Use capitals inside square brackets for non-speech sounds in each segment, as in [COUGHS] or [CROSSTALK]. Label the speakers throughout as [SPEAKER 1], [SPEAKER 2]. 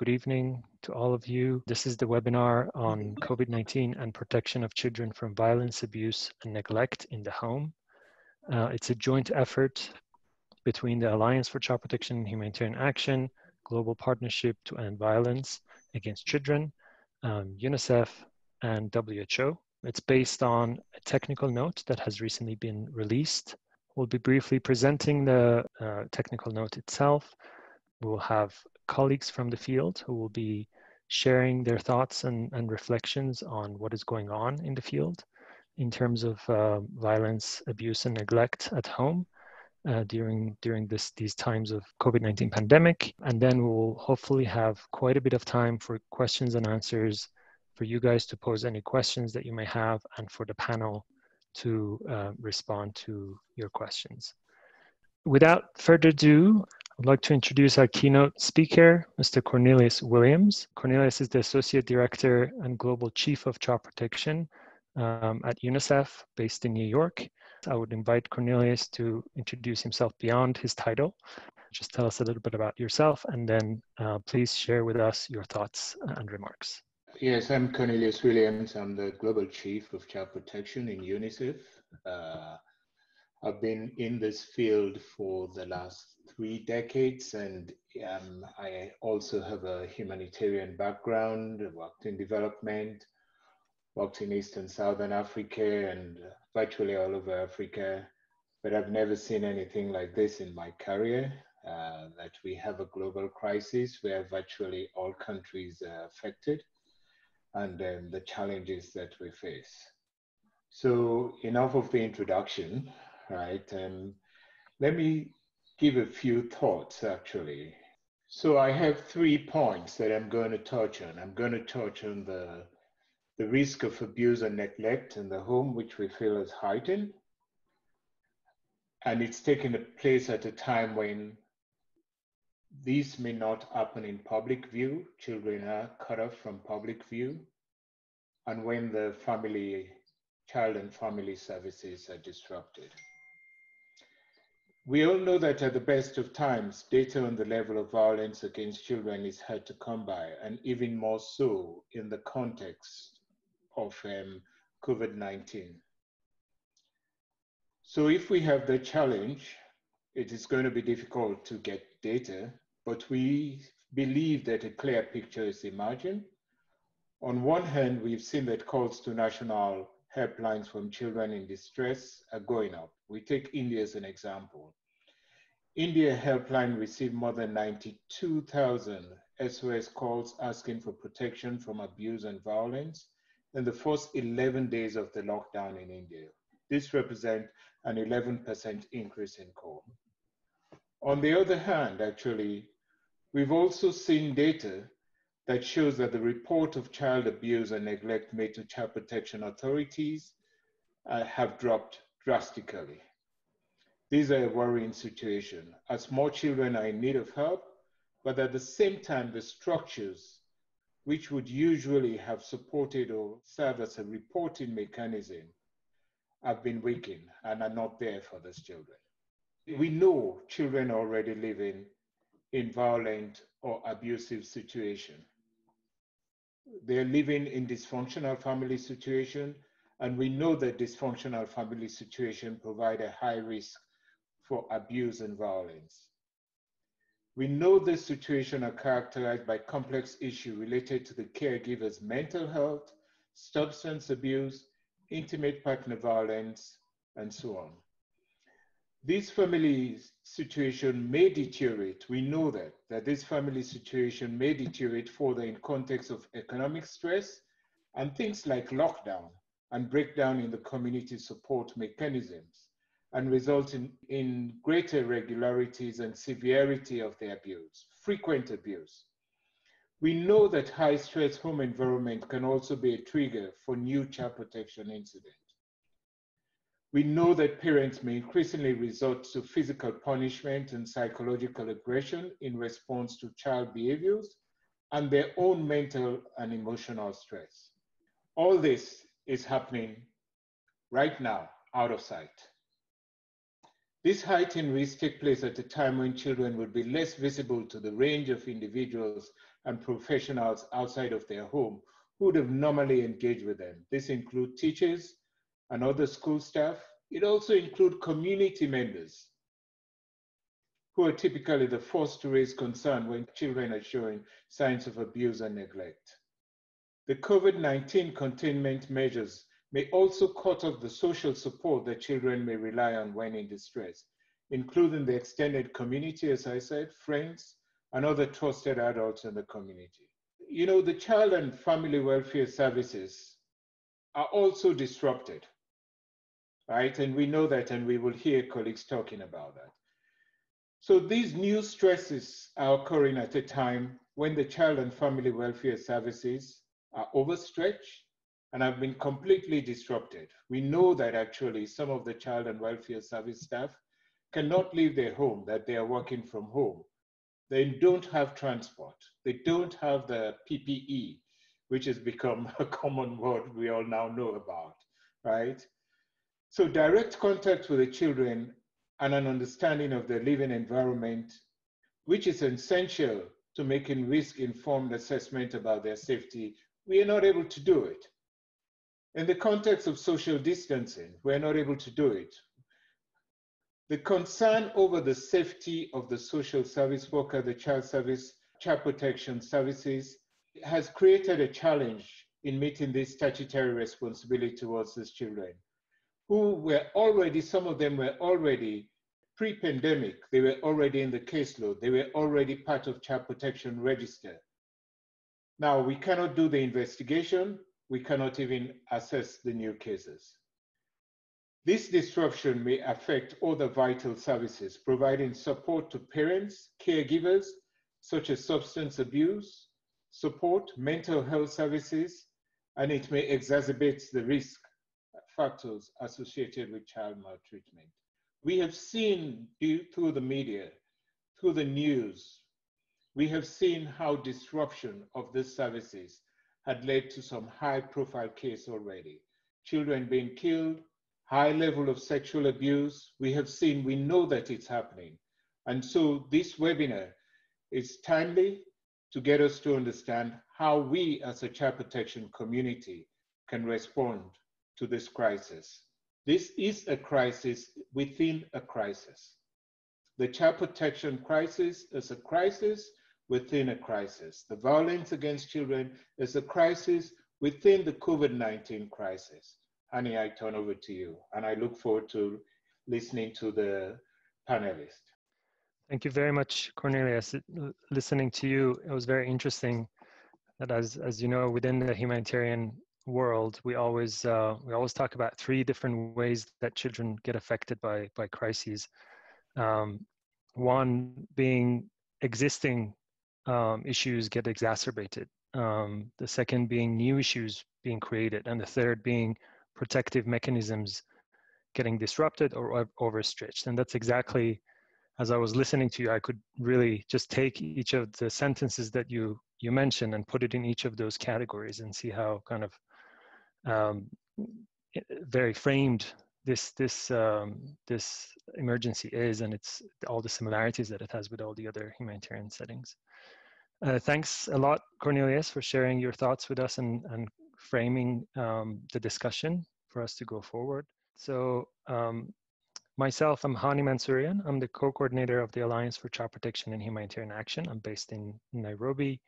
[SPEAKER 1] good evening to all of you. This is the webinar on COVID-19 and protection of children from violence, abuse, and neglect in the home. Uh, it's a joint effort between the Alliance for Child Protection and Humanitarian Action, Global Partnership to End Violence Against Children, um, UNICEF, and WHO. It's based on a technical note that has recently been released. We'll be briefly presenting the uh, technical note itself. We'll have colleagues from the field who will be sharing their thoughts and, and reflections on what is going on in the field in terms of uh, violence, abuse, and neglect at home. Uh, during during this these times of COVID-19 pandemic, and then we'll hopefully have quite a bit of time for questions and answers for you guys to pose any questions that you may have and for the panel to uh, respond to your questions. Without further ado, I'd like to introduce our keynote speaker, Mr. Cornelius Williams. Cornelius is the Associate Director and Global Chief of Child Protection um, at UNICEF, based in New York. I would invite Cornelius to introduce himself beyond his title. Just tell us a little bit about yourself and then uh, please share with us your thoughts and remarks.
[SPEAKER 2] Yes, I'm Cornelius Williams. I'm the Global Chief of Child Protection in UNICEF. Uh, I've been in this field for the last three decades, and um, I also have a humanitarian background. Worked in development, worked in East and Southern Africa, and virtually all over Africa. But I've never seen anything like this in my career. Uh, that we have a global crisis where virtually all countries are affected and um, the challenges that we face. So enough of the introduction, right? And let me give a few thoughts actually. So I have three points that I'm going to touch on. I'm going to touch on the, the risk of abuse and neglect in the home, which we feel is heightened. And it's taking place at a time when these may not happen in public view. Children are cut off from public view. And when the family, child and family services are disrupted. We all know that at the best of times, data on the level of violence against children is hard to come by, and even more so in the context of um, COVID 19. So, if we have the challenge it is going to be difficult to get data, but we believe that a clear picture is emerging. On one hand, we've seen that calls to national helplines from children in distress are going up. We take India as an example. India helpline received more than 92,000 SOS calls asking for protection from abuse and violence in the first 11 days of the lockdown in India. This represents an 11% increase in call. On the other hand, actually, we've also seen data that shows that the report of child abuse and neglect made to child protection authorities uh, have dropped drastically. These are a worrying situation as more children are in need of help, but at the same time, the structures which would usually have supported or served as a reporting mechanism have been weakened and are not there for these children we know children are already living in violent or abusive situation. They're living in dysfunctional family situation, and we know that dysfunctional family situation provide a high risk for abuse and violence. We know this situation are characterized by complex issues related to the caregiver's mental health, substance abuse, intimate partner violence, and so on. This family situation may deteriorate. We know that, that this family situation may deteriorate further in context of economic stress and things like lockdown and breakdown in the community support mechanisms and result in, in greater irregularities and severity of the abuse, frequent abuse. We know that high stress home environment can also be a trigger for new child protection incidents. We know that parents may increasingly resort to physical punishment and psychological aggression in response to child behaviors and their own mental and emotional stress. All this is happening right now, out of sight. This heightened risk take place at a time when children would be less visible to the range of individuals and professionals outside of their home who would have normally engaged with them. This includes teachers and other school staff. It also includes community members who are typically the first to raise concern when children are showing signs of abuse and neglect. The COVID-19 containment measures may also cut off the social support that children may rely on when in distress, including the extended community, as I said, friends, and other trusted adults in the community you know, the child and family welfare services are also disrupted, right? And we know that, and we will hear colleagues talking about that. So these new stresses are occurring at a time when the child and family welfare services are overstretched and have been completely disrupted. We know that actually some of the child and welfare service staff cannot leave their home, that they are working from home. They don't have transport. They don't have the PPE, which has become [LAUGHS] a common word we all now know about, right? So direct contact with the children and an understanding of their living environment, which is essential to making risk-informed assessment about their safety, we are not able to do it. In the context of social distancing, we're not able to do it. The concern over the safety of the social service worker, the child service, child protection services has created a challenge in meeting this statutory responsibility towards these children who were already, some of them were already pre-pandemic, they were already in the caseload, they were already part of child protection register. Now we cannot do the investigation, we cannot even assess the new cases. This disruption may affect other vital services, providing support to parents, caregivers, such as substance abuse, support, mental health services, and it may exacerbate the risk factors associated with child maltreatment. We have seen through the media, through the news, we have seen how disruption of these services had led to some high profile case already. Children being killed, high level of sexual abuse. We have seen, we know that it's happening. And so this webinar is timely to get us to understand how we as a child protection community can respond to this crisis. This is a crisis within a crisis. The child protection crisis is a crisis within a crisis. The violence against children is a crisis within the COVID-19 crisis. Hani, I turn over to you, and I look forward to listening to the panelists.
[SPEAKER 1] Thank you very much, Cornelius. Listening to you, it was very interesting that as, as you know, within the humanitarian world, we always, uh, we always talk about three different ways that children get affected by, by crises. Um, one being existing um, issues get exacerbated. Um, the second being new issues being created. And the third being protective mechanisms getting disrupted or overstretched. And that's exactly as I was listening to you, I could really just take each of the sentences that you you mentioned and put it in each of those categories and see how kind of um, very framed this this um, this emergency is, and it's all the similarities that it has with all the other humanitarian settings. Uh, thanks a lot, Cornelius, for sharing your thoughts with us and, and framing um, the discussion for us to go forward. So um, myself, I'm Hani Mansourian. I'm the co-coordinator of the Alliance for Child Protection and Humanitarian Action. I'm based in Nairobi.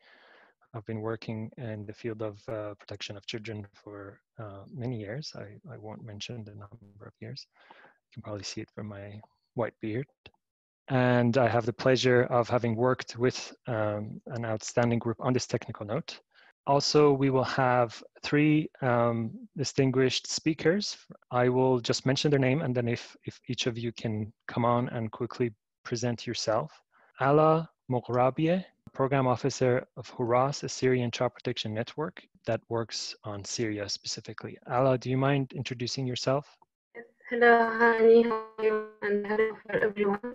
[SPEAKER 1] I've been working in the field of uh, protection of children for uh, many years. I, I won't mention the number of years. You can probably see it from my white beard. And I have the pleasure of having worked with um, an outstanding group on this technical note. Also, we will have three um, distinguished speakers. I will just mention their name and then if, if each of you can come on and quickly present yourself. Ala Moghrabieh, Program Officer of Hurras, a Syrian Child Protection Network that works on Syria specifically. Ala, do you mind introducing yourself?
[SPEAKER 3] Hello, Hani? And hello for everyone.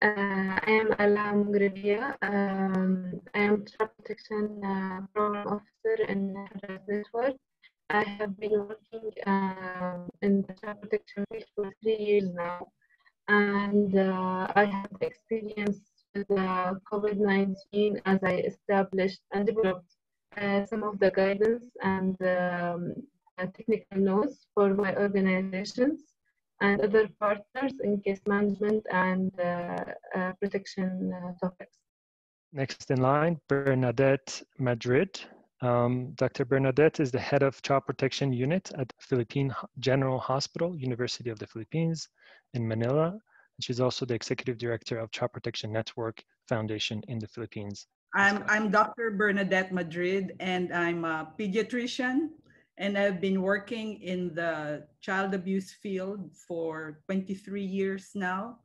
[SPEAKER 3] Uh, I am Ala Moghrabieh. Um, I am Child Protection uh, Program Officer in Hurras Network. I have been working uh, in the child protection field for three years now, and uh, I have experience the COVID-19 as I established and developed uh, some of the guidance and um, uh, technical notes for my organizations and other partners in case management and uh, uh protection topics.
[SPEAKER 1] Next in line, Bernadette Madrid. Um, Dr. Bernadette is the head of child protection unit at Philippine General Hospital, University of the Philippines in Manila. She's also the executive director of Child Protection Network Foundation in the Philippines.
[SPEAKER 4] I'm, I'm Dr. Bernadette Madrid, and I'm a pediatrician. And I've been working in the child abuse field for 23 years now.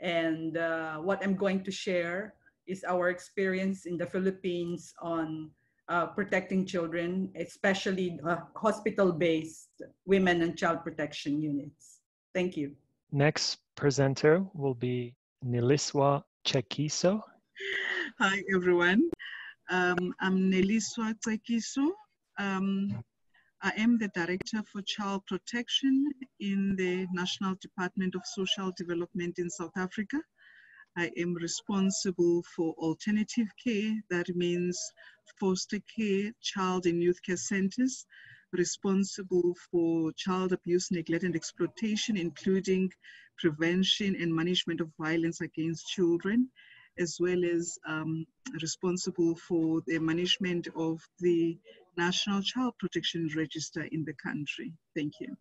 [SPEAKER 4] And uh, what I'm going to share is our experience in the Philippines on uh, protecting children, especially uh, hospital-based women and child protection units. Thank you.
[SPEAKER 1] Next presenter will be Neliswa Cekiso.
[SPEAKER 5] Hi, everyone. Um, I'm Neliswa Cekiso. Um, I am the Director for Child Protection in the National Department of Social Development in South Africa. I am responsible for alternative care, that means foster care, child and youth care centers, responsible for child abuse, neglect, and exploitation, including prevention and management of violence against children, as well as um, responsible for the management of the National Child Protection Register in the country. Thank you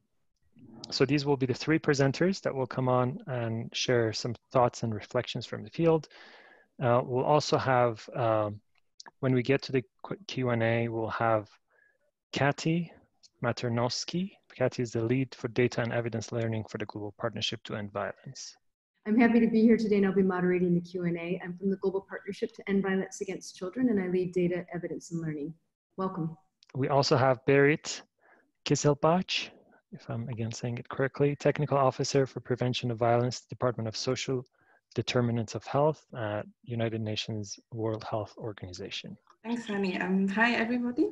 [SPEAKER 1] so these will be the three presenters that will come on and share some thoughts and reflections from the field. Uh, we'll also have, um, when we get to the Q&A, we'll have Kati Maternowska. Kati is the lead for data and evidence learning for the Global Partnership to End Violence.
[SPEAKER 6] I'm happy to be here today and I'll be moderating the Q&A. I'm from the Global Partnership to End Violence Against Children and I lead data, evidence, and learning. Welcome.
[SPEAKER 1] We also have Berit Kieselbach if I'm again saying it correctly, Technical Officer for Prevention of Violence, Department of Social Determinants of Health at United Nations World Health Organization.
[SPEAKER 7] Thanks, Hani. Um, hi, everybody.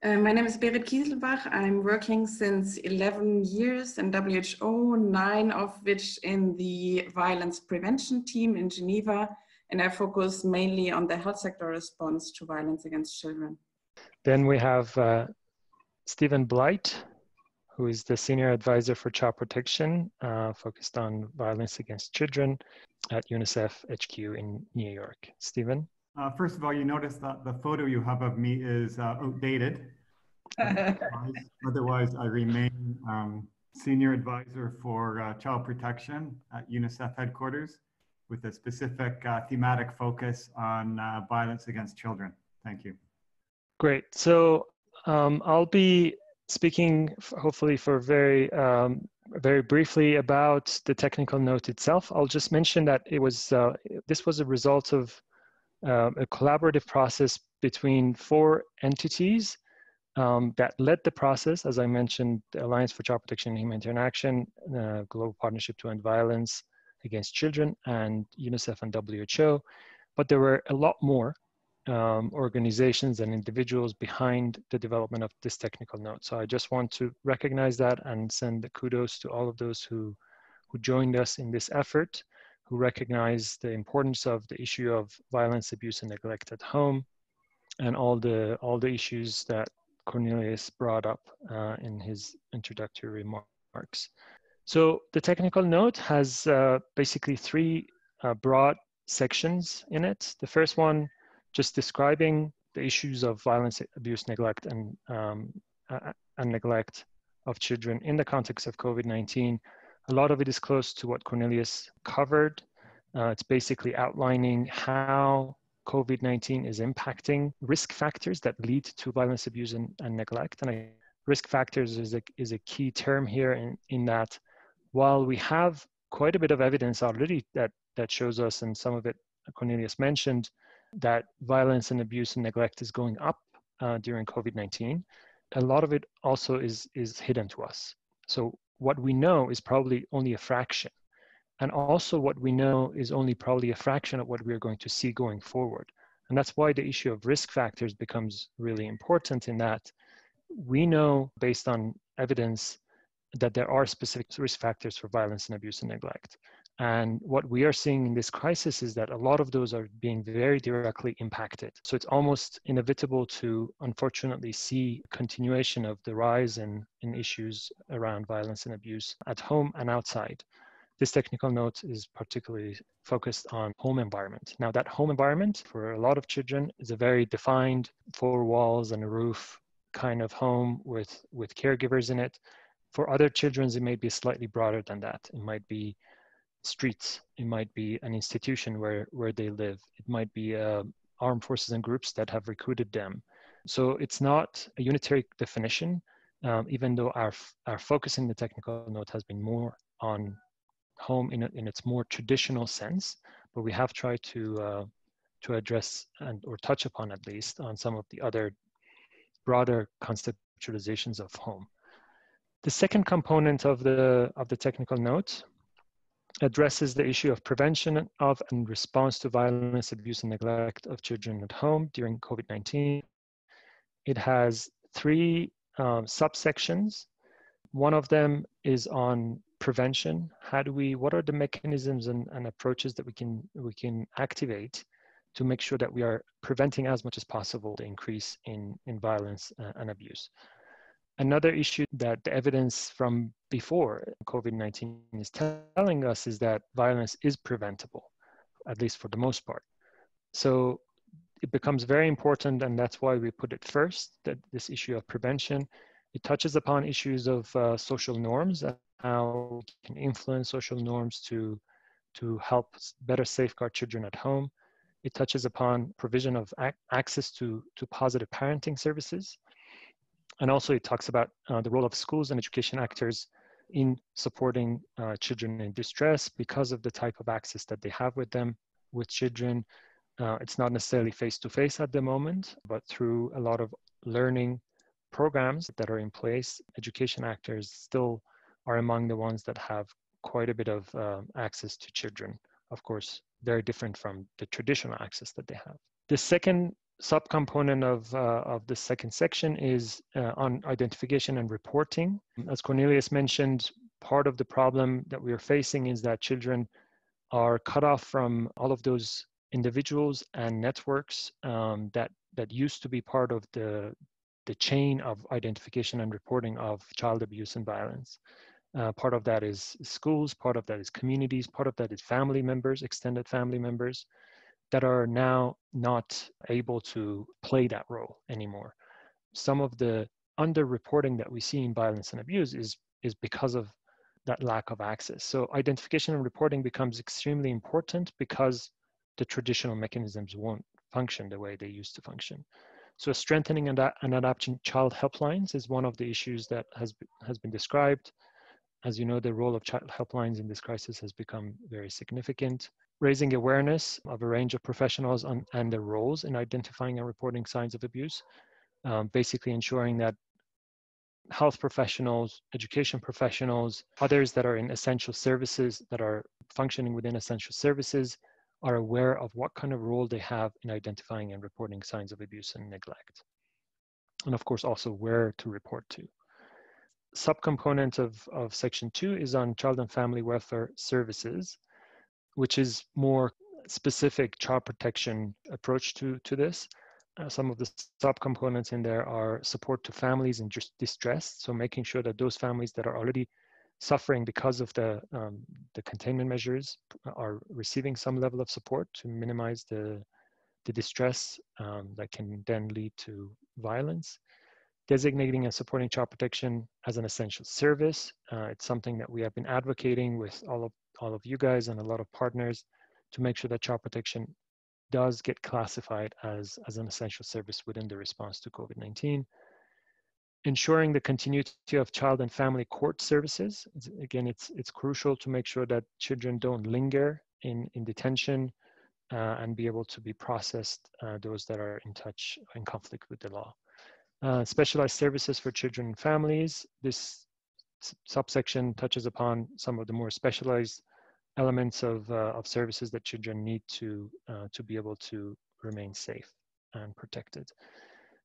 [SPEAKER 7] Uh, my name is Berit Kieselbach. I'm working since 11 years in WHO, nine of which in the violence prevention team in Geneva, and I focus mainly on the health sector response to violence against children.
[SPEAKER 1] Then we have uh, Stephen Blight, who is the Senior Advisor for Child Protection, uh, focused on violence against children at UNICEF HQ in New York. Stephen?
[SPEAKER 8] Uh, first of all, you notice that the photo you have of me is uh, outdated. [LAUGHS] Otherwise, I remain um, Senior Advisor for uh, Child Protection at UNICEF headquarters with a specific uh, thematic focus on uh, violence against children. Thank you.
[SPEAKER 1] Great. So um, I'll be speaking hopefully for very um, very briefly about the technical note itself. I'll just mention that it was uh, this was a result of uh, a collaborative process between four entities um, that led the process. As I mentioned, the Alliance for Child Protection and Humanitarian Action, uh, Global Partnership to End Violence Against Children, and UNICEF and WHO. But there were a lot more um, organizations and individuals behind the development of this technical note. So I just want to recognize that and send the kudos to all of those who, who joined us in this effort, who recognize the importance of the issue of violence, abuse, and neglect at home, and all the, all the issues that Cornelius brought up uh, in his introductory remarks. So the technical note has uh, basically three uh, broad sections in it. The first one just describing the issues of violence, abuse, neglect, and, um, and neglect of children in the context of COVID-19. A lot of it is close to what Cornelius covered. Uh, it's basically outlining how COVID-19 is impacting risk factors that lead to violence, abuse, and, and neglect. And I, risk factors is a, is a key term here in, in that while we have quite a bit of evidence already that, that shows us, and some of it Cornelius mentioned, that violence and abuse and neglect is going up uh, during COVID-19. A lot of it also is, is hidden to us. So what we know is probably only a fraction. And also what we know is only probably a fraction of what we're going to see going forward. And that's why the issue of risk factors becomes really important in that we know based on evidence that there are specific risk factors for violence and abuse and neglect. And what we are seeing in this crisis is that a lot of those are being very directly impacted. So it's almost inevitable to unfortunately see continuation of the rise in, in issues around violence and abuse at home and outside. This technical note is particularly focused on home environment. Now that home environment for a lot of children is a very defined four walls and a roof kind of home with, with caregivers in it. For other children, it may be slightly broader than that. It might be streets. It might be an institution where, where they live. It might be uh, armed forces and groups that have recruited them. So it's not a unitary definition, um, even though our, our focus in the technical note has been more on home in, a, in its more traditional sense, but we have tried to, uh, to address and or touch upon at least on some of the other broader conceptualizations of home. The second component of the, of the technical note addresses the issue of prevention of and response to violence, abuse, and neglect of children at home during COVID-19. It has three um, subsections. One of them is on prevention. How do we, what are the mechanisms and, and approaches that we can, we can activate to make sure that we are preventing as much as possible the increase in, in violence uh, and abuse. Another issue that the evidence from before COVID-19 is telling us is that violence is preventable, at least for the most part. So it becomes very important, and that's why we put it first, that this issue of prevention. It touches upon issues of uh, social norms and how we can influence social norms to, to help better safeguard children at home. It touches upon provision of ac access to, to positive parenting services and also it talks about uh, the role of schools and education actors in supporting uh, children in distress because of the type of access that they have with them, with children. Uh, it's not necessarily face-to-face at the moment, but through a lot of learning programs that are in place, education actors still are among the ones that have quite a bit of uh, access to children. Of course, very different from the traditional access that they have. The second subcomponent of, uh, of the second section is uh, on identification and reporting. As Cornelius mentioned, part of the problem that we are facing is that children are cut off from all of those individuals and networks um, that, that used to be part of the, the chain of identification and reporting of child abuse and violence. Uh, part of that is schools, part of that is communities, part of that is family members, extended family members that are now not able to play that role anymore. Some of the underreporting that we see in violence and abuse is, is because of that lack of access. So identification and reporting becomes extremely important because the traditional mechanisms won't function the way they used to function. So strengthening and, and adapting child helplines is one of the issues that has, has been described. As you know, the role of child helplines in this crisis has become very significant raising awareness of a range of professionals on, and their roles in identifying and reporting signs of abuse, um, basically ensuring that health professionals, education professionals, others that are in essential services that are functioning within essential services are aware of what kind of role they have in identifying and reporting signs of abuse and neglect. And of course, also where to report to. Subcomponent of, of section two is on child and family welfare services which is more specific child protection approach to, to this. Uh, some of the subcomponents in there are support to families in distress. So making sure that those families that are already suffering because of the, um, the containment measures are receiving some level of support to minimize the, the distress um, that can then lead to violence. Designating and supporting child protection as an essential service. Uh, it's something that we have been advocating with all of all of you guys and a lot of partners to make sure that child protection does get classified as, as an essential service within the response to COVID-19. Ensuring the continuity of child and family court services. Again, it's, it's crucial to make sure that children don't linger in, in detention uh, and be able to be processed, uh, those that are in touch, in conflict with the law. Uh, specialized services for children and families. This subsection touches upon some of the more specialized elements of, uh, of services that children need to, uh, to be able to remain safe and protected.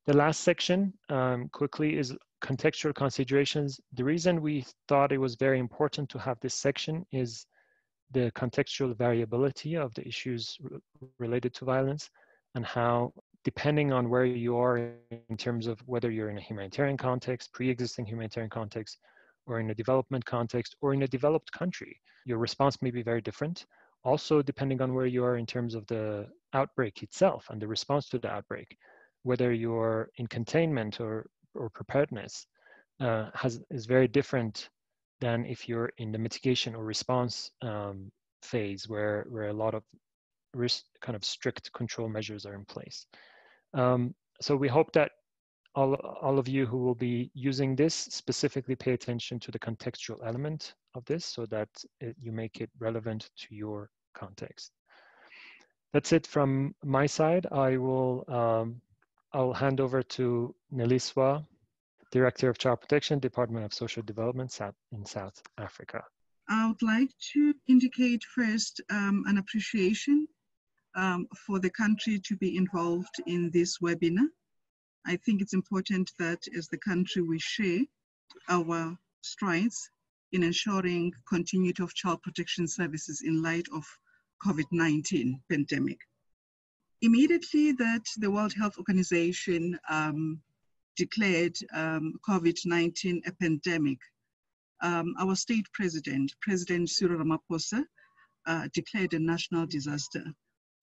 [SPEAKER 1] The last section um, quickly is contextual considerations. The reason we thought it was very important to have this section is the contextual variability of the issues re related to violence and how depending on where you are in terms of whether you're in a humanitarian context, pre-existing humanitarian context, or in a development context, or in a developed country, your response may be very different. Also, depending on where you are in terms of the outbreak itself and the response to the outbreak, whether you're in containment or, or preparedness, uh, has, is very different than if you're in the mitigation or response um, phase where, where a lot of risk, kind of strict control measures are in place. Um, so we hope that all, all of you who will be using this specifically pay attention to the contextual element of this so that it, you make it relevant to your context. That's it from my side. I will, um, I'll hand over to Neliswa, Director of Child Protection, Department of Social Development in South Africa.
[SPEAKER 5] I would like to indicate first um, an appreciation um, for the country to be involved in this webinar. I think it's important that as the country we share our strides in ensuring continuity of child protection services in light of COVID-19 pandemic. Immediately that the World Health Organization um, declared um, COVID-19 a pandemic, um, our state president, President Cyril Ramaphosa, uh, declared a national disaster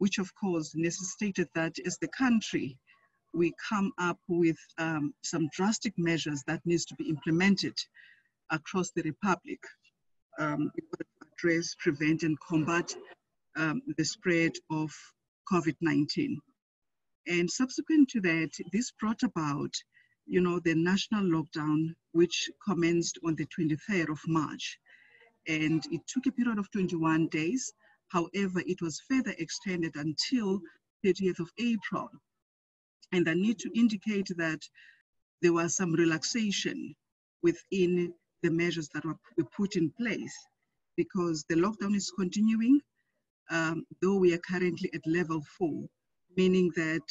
[SPEAKER 5] which of course necessitated that as the country, we come up with um, some drastic measures that needs to be implemented across the Republic um, to address, prevent, and combat um, the spread of COVID-19. And subsequent to that, this brought about, you know, the national lockdown, which commenced on the 23rd of March. And it took a period of 21 days However, it was further extended until 30th of April. And I need to indicate that there was some relaxation within the measures that were put in place because the lockdown is continuing, um, though we are currently at level four, meaning that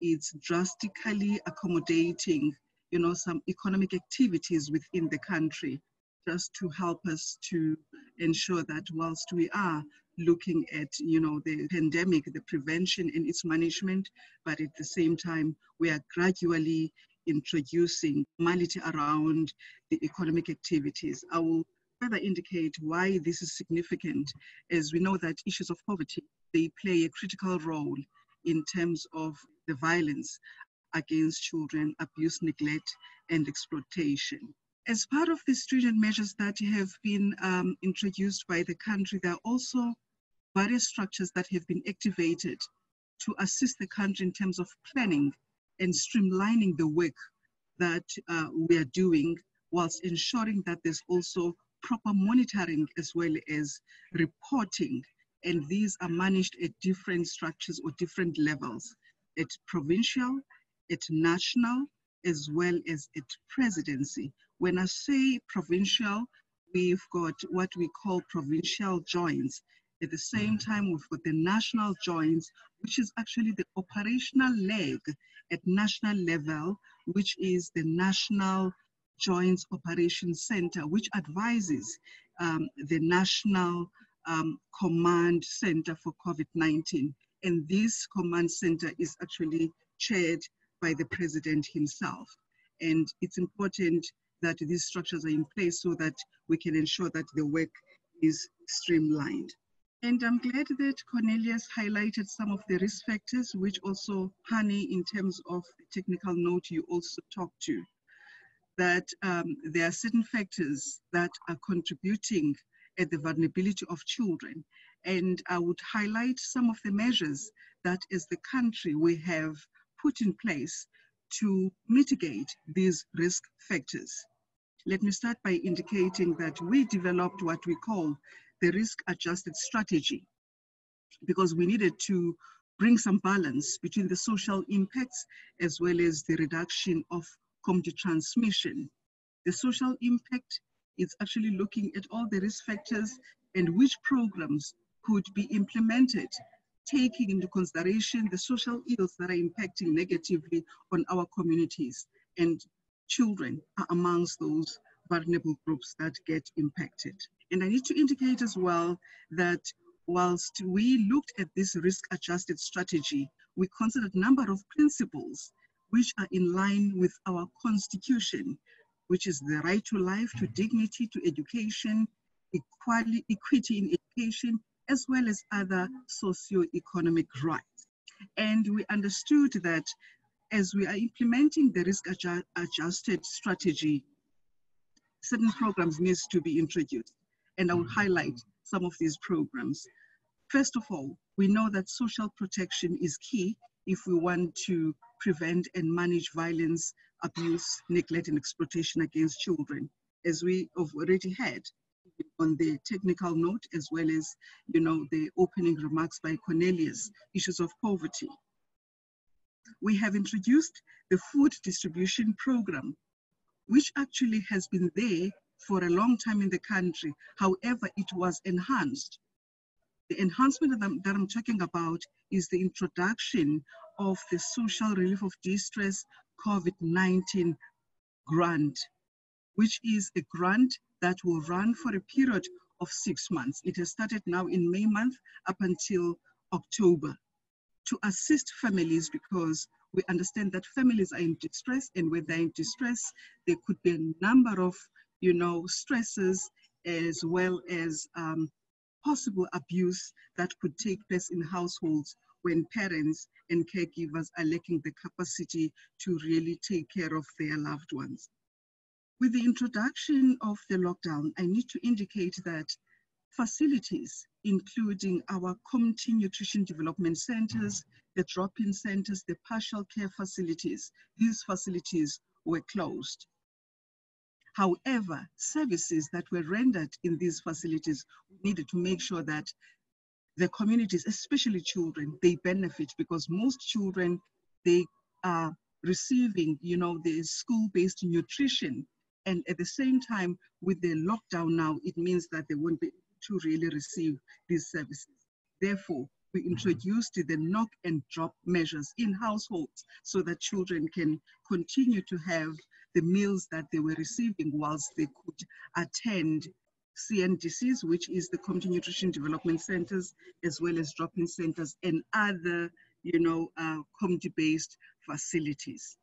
[SPEAKER 5] it's drastically accommodating, you know, some economic activities within the country just to help us to ensure that whilst we are looking at you know the pandemic the prevention and its management but at the same time we are gradually introducing normality around the economic activities. I will further indicate why this is significant. As we know that issues of poverty they play a critical role in terms of the violence against children abuse neglect and exploitation as part of the stringent measures that have been um, introduced by the country, there are also various structures that have been activated to assist the country in terms of planning and streamlining the work that uh, we are doing whilst ensuring that there's also proper monitoring as well as reporting. And these are managed at different structures or different levels, at provincial, at national, as well as at presidency. When I say provincial, we've got what we call provincial joints. At the same time, we've got the national joints, which is actually the operational leg at national level, which is the National Joints Operations Center, which advises um, the National um, Command Center for COVID-19. And this command center is actually chaired by the president himself. And it's important that these structures are in place so that we can ensure that the work is streamlined. And I'm glad that Cornelius highlighted some of the risk factors, which also Hani, in terms of technical note, you also talked to, that um, there are certain factors that are contributing at the vulnerability of children. And I would highlight some of the measures that as the country we have put in place to mitigate these risk factors. Let me start by indicating that we developed what we call the risk adjusted strategy because we needed to bring some balance between the social impacts as well as the reduction of community transmission. The social impact is actually looking at all the risk factors and which programs could be implemented taking into consideration the social ills that are impacting negatively on our communities. And children are amongst those vulnerable groups that get impacted. And I need to indicate as well that whilst we looked at this risk adjusted strategy, we considered a number of principles which are in line with our constitution, which is the right to life, to dignity, to education, equality, equity in education, as well as other socio-economic rights. And we understood that as we are implementing the risk adju adjusted strategy, certain programs needs to be introduced. And I will highlight some of these programs. First of all, we know that social protection is key if we want to prevent and manage violence, abuse, neglect, and exploitation against children. As we have already had on the technical note, as well as, you know, the opening remarks by Cornelius, issues of poverty. We have introduced the food distribution program, which actually has been there for a long time in the country. However, it was enhanced. The enhancement that I'm, that I'm talking about is the introduction of the Social Relief of Distress COVID-19 grant, which is a grant that will run for a period of six months. It has started now in May month up until October to assist families because we understand that families are in distress and when they're in distress, there could be a number of, you know, stresses as well as um, possible abuse that could take place in households when parents and caregivers are lacking the capacity to really take care of their loved ones. With the introduction of the lockdown, I need to indicate that facilities, including our community nutrition development centers, the drop-in centers, the partial care facilities, these facilities were closed. However, services that were rendered in these facilities needed to make sure that the communities, especially children, they benefit because most children, they are receiving, you know, the school-based nutrition. And at the same time, with the lockdown now, it means that they won't be able to really receive these services. Therefore, we introduced the knock and drop measures in households so that children can continue to have the meals that they were receiving whilst they could attend CNDCs, which is the Community Nutrition Development Centers, as well as drop-in centers and other, you know, uh, community-based facilities.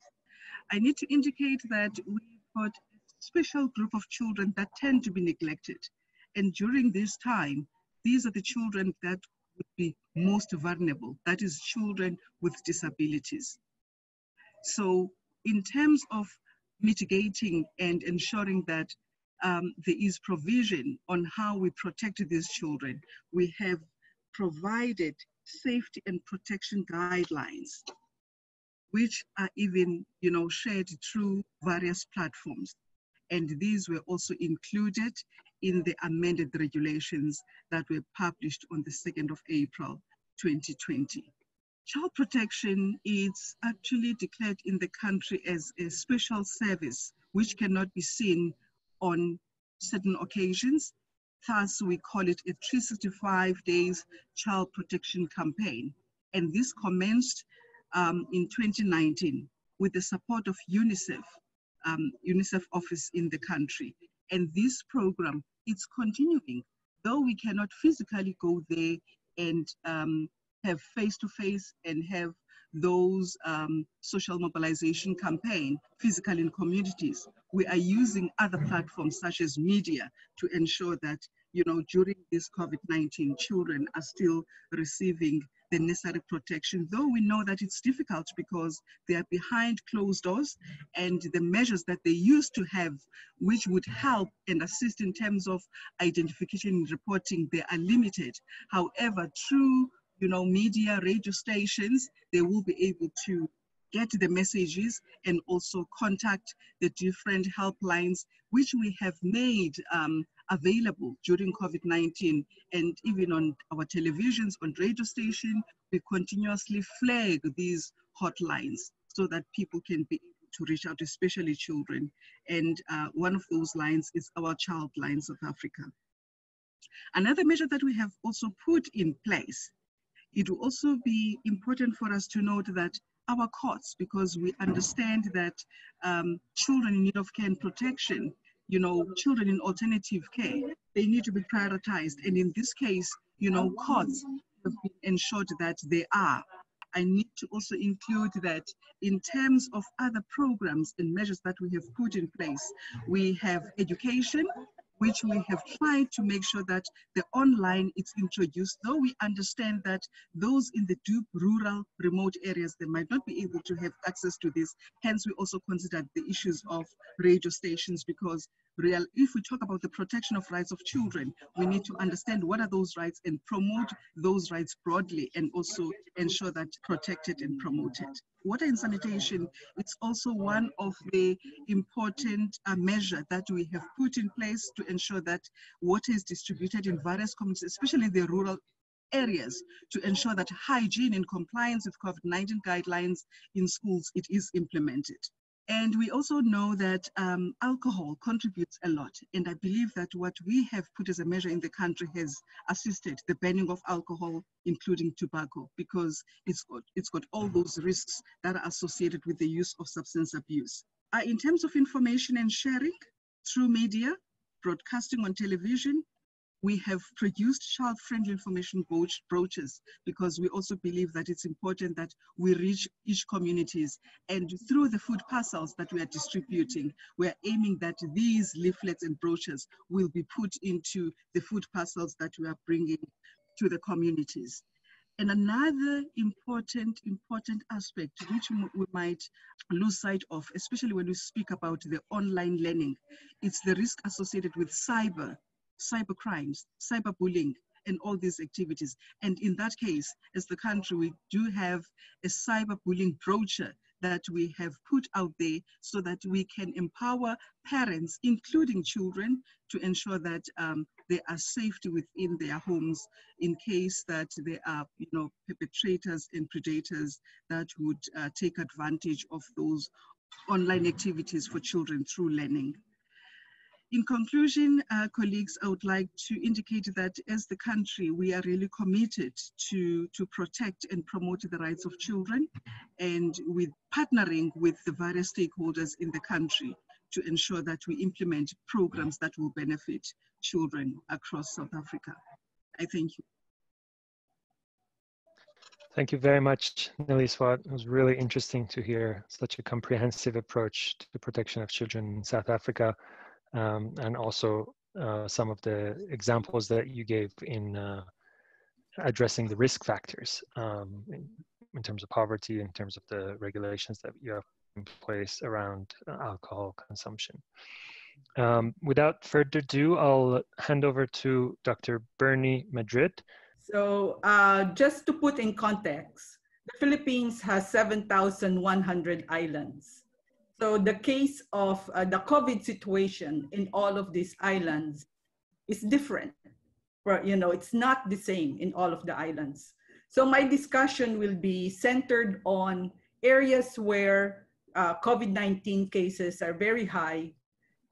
[SPEAKER 5] I need to indicate that we've got special group of children that tend to be neglected. And during this time, these are the children that would be most vulnerable, that is children with disabilities. So in terms of mitigating and ensuring that um, there is provision on how we protect these children. We have provided safety and protection guidelines, which are even, you know, shared through various platforms. And these were also included in the amended regulations that were published on the 2nd of April, 2020. Child protection is actually declared in the country as a special service which cannot be seen on certain occasions. Thus, we call it a 365 days child protection campaign. And this commenced um, in 2019 with the support of UNICEF, um, UNICEF office in the country. And this program, it's continuing. Though we cannot physically go there and um, have face-to-face -face and have those um, social mobilization campaign physically in communities. We are using other platforms such as media to ensure that, you know, during this COVID-19, children are still receiving the necessary protection, though we know that it's difficult because they are behind closed doors and the measures that they used to have, which would help and assist in terms of identification and reporting, they are limited. However, through you know, media, radio stations, they will be able to get the messages and also contact the different helplines, which we have made um, available during COVID-19 and even on our televisions, on radio station, we continuously flag these hotlines so that people can be to reach out, especially children. And uh, one of those lines is our Child Line South Africa. Another measure that we have also put in place it will also be important for us to note that our courts, because we understand that um, children in need of care and protection, you know, children in alternative care, they need to be prioritized. And in this case, you know, courts have been ensured that they are. I need to also include that in terms of other programs and measures that we have put in place, we have education, which we have tried to make sure that the online is introduced, though we understand that those in the deep rural remote areas, they might not be able to have access to this. Hence, we also considered the issues of radio stations because real, if we talk about the protection of rights of children, we need to understand what are those rights and promote those rights broadly and also ensure that protected and promoted. Water and sanitation, it's also one of the important uh, measure that we have put in place to ensure that water is distributed in various communities, especially in the rural areas to ensure that hygiene and compliance with COVID-19 guidelines in schools, it is implemented. And we also know that um, alcohol contributes a lot. And I believe that what we have put as a measure in the country has assisted the banning of alcohol, including tobacco, because it's got, it's got all those risks that are associated with the use of substance abuse. Uh, in terms of information and sharing through media, broadcasting on television, we have produced child-friendly information brochures because we also believe that it's important that we reach each communities. And through the food parcels that we are distributing, we're aiming that these leaflets and brochures will be put into the food parcels that we are bringing to the communities. And another important, important aspect which we might lose sight of, especially when we speak about the online learning, it's the risk associated with cyber cyber crimes, cyber bullying, and all these activities. And in that case, as the country, we do have a cyber bullying brochure that we have put out there so that we can empower parents, including children, to ensure that um, they are safety within their homes in case that there are, you know, perpetrators and predators that would uh, take advantage of those online activities for children through learning. In conclusion, uh, colleagues, I would like to indicate that as the country, we are really committed to, to protect and promote the rights of children and with partnering with the various stakeholders in the country to ensure that we implement programs that will benefit children across South Africa. I thank you.
[SPEAKER 1] Thank you very much, Neliswa. It was really interesting to hear such a comprehensive approach to the protection of children in South Africa um, and also uh, some of the examples that you gave in uh, addressing the risk factors um, in, in, terms of poverty, in terms of the regulations that you have in place around uh, alcohol consumption. Um, without further ado, I'll hand over to Dr. Bernie Madrid.
[SPEAKER 4] So uh, just to put in context, the Philippines has 7,100 islands. So the case of uh, the COVID situation in all of these islands is different. You know, it's not the same in all of the islands. So my discussion will be centered on areas where uh, COVID-19 cases are very high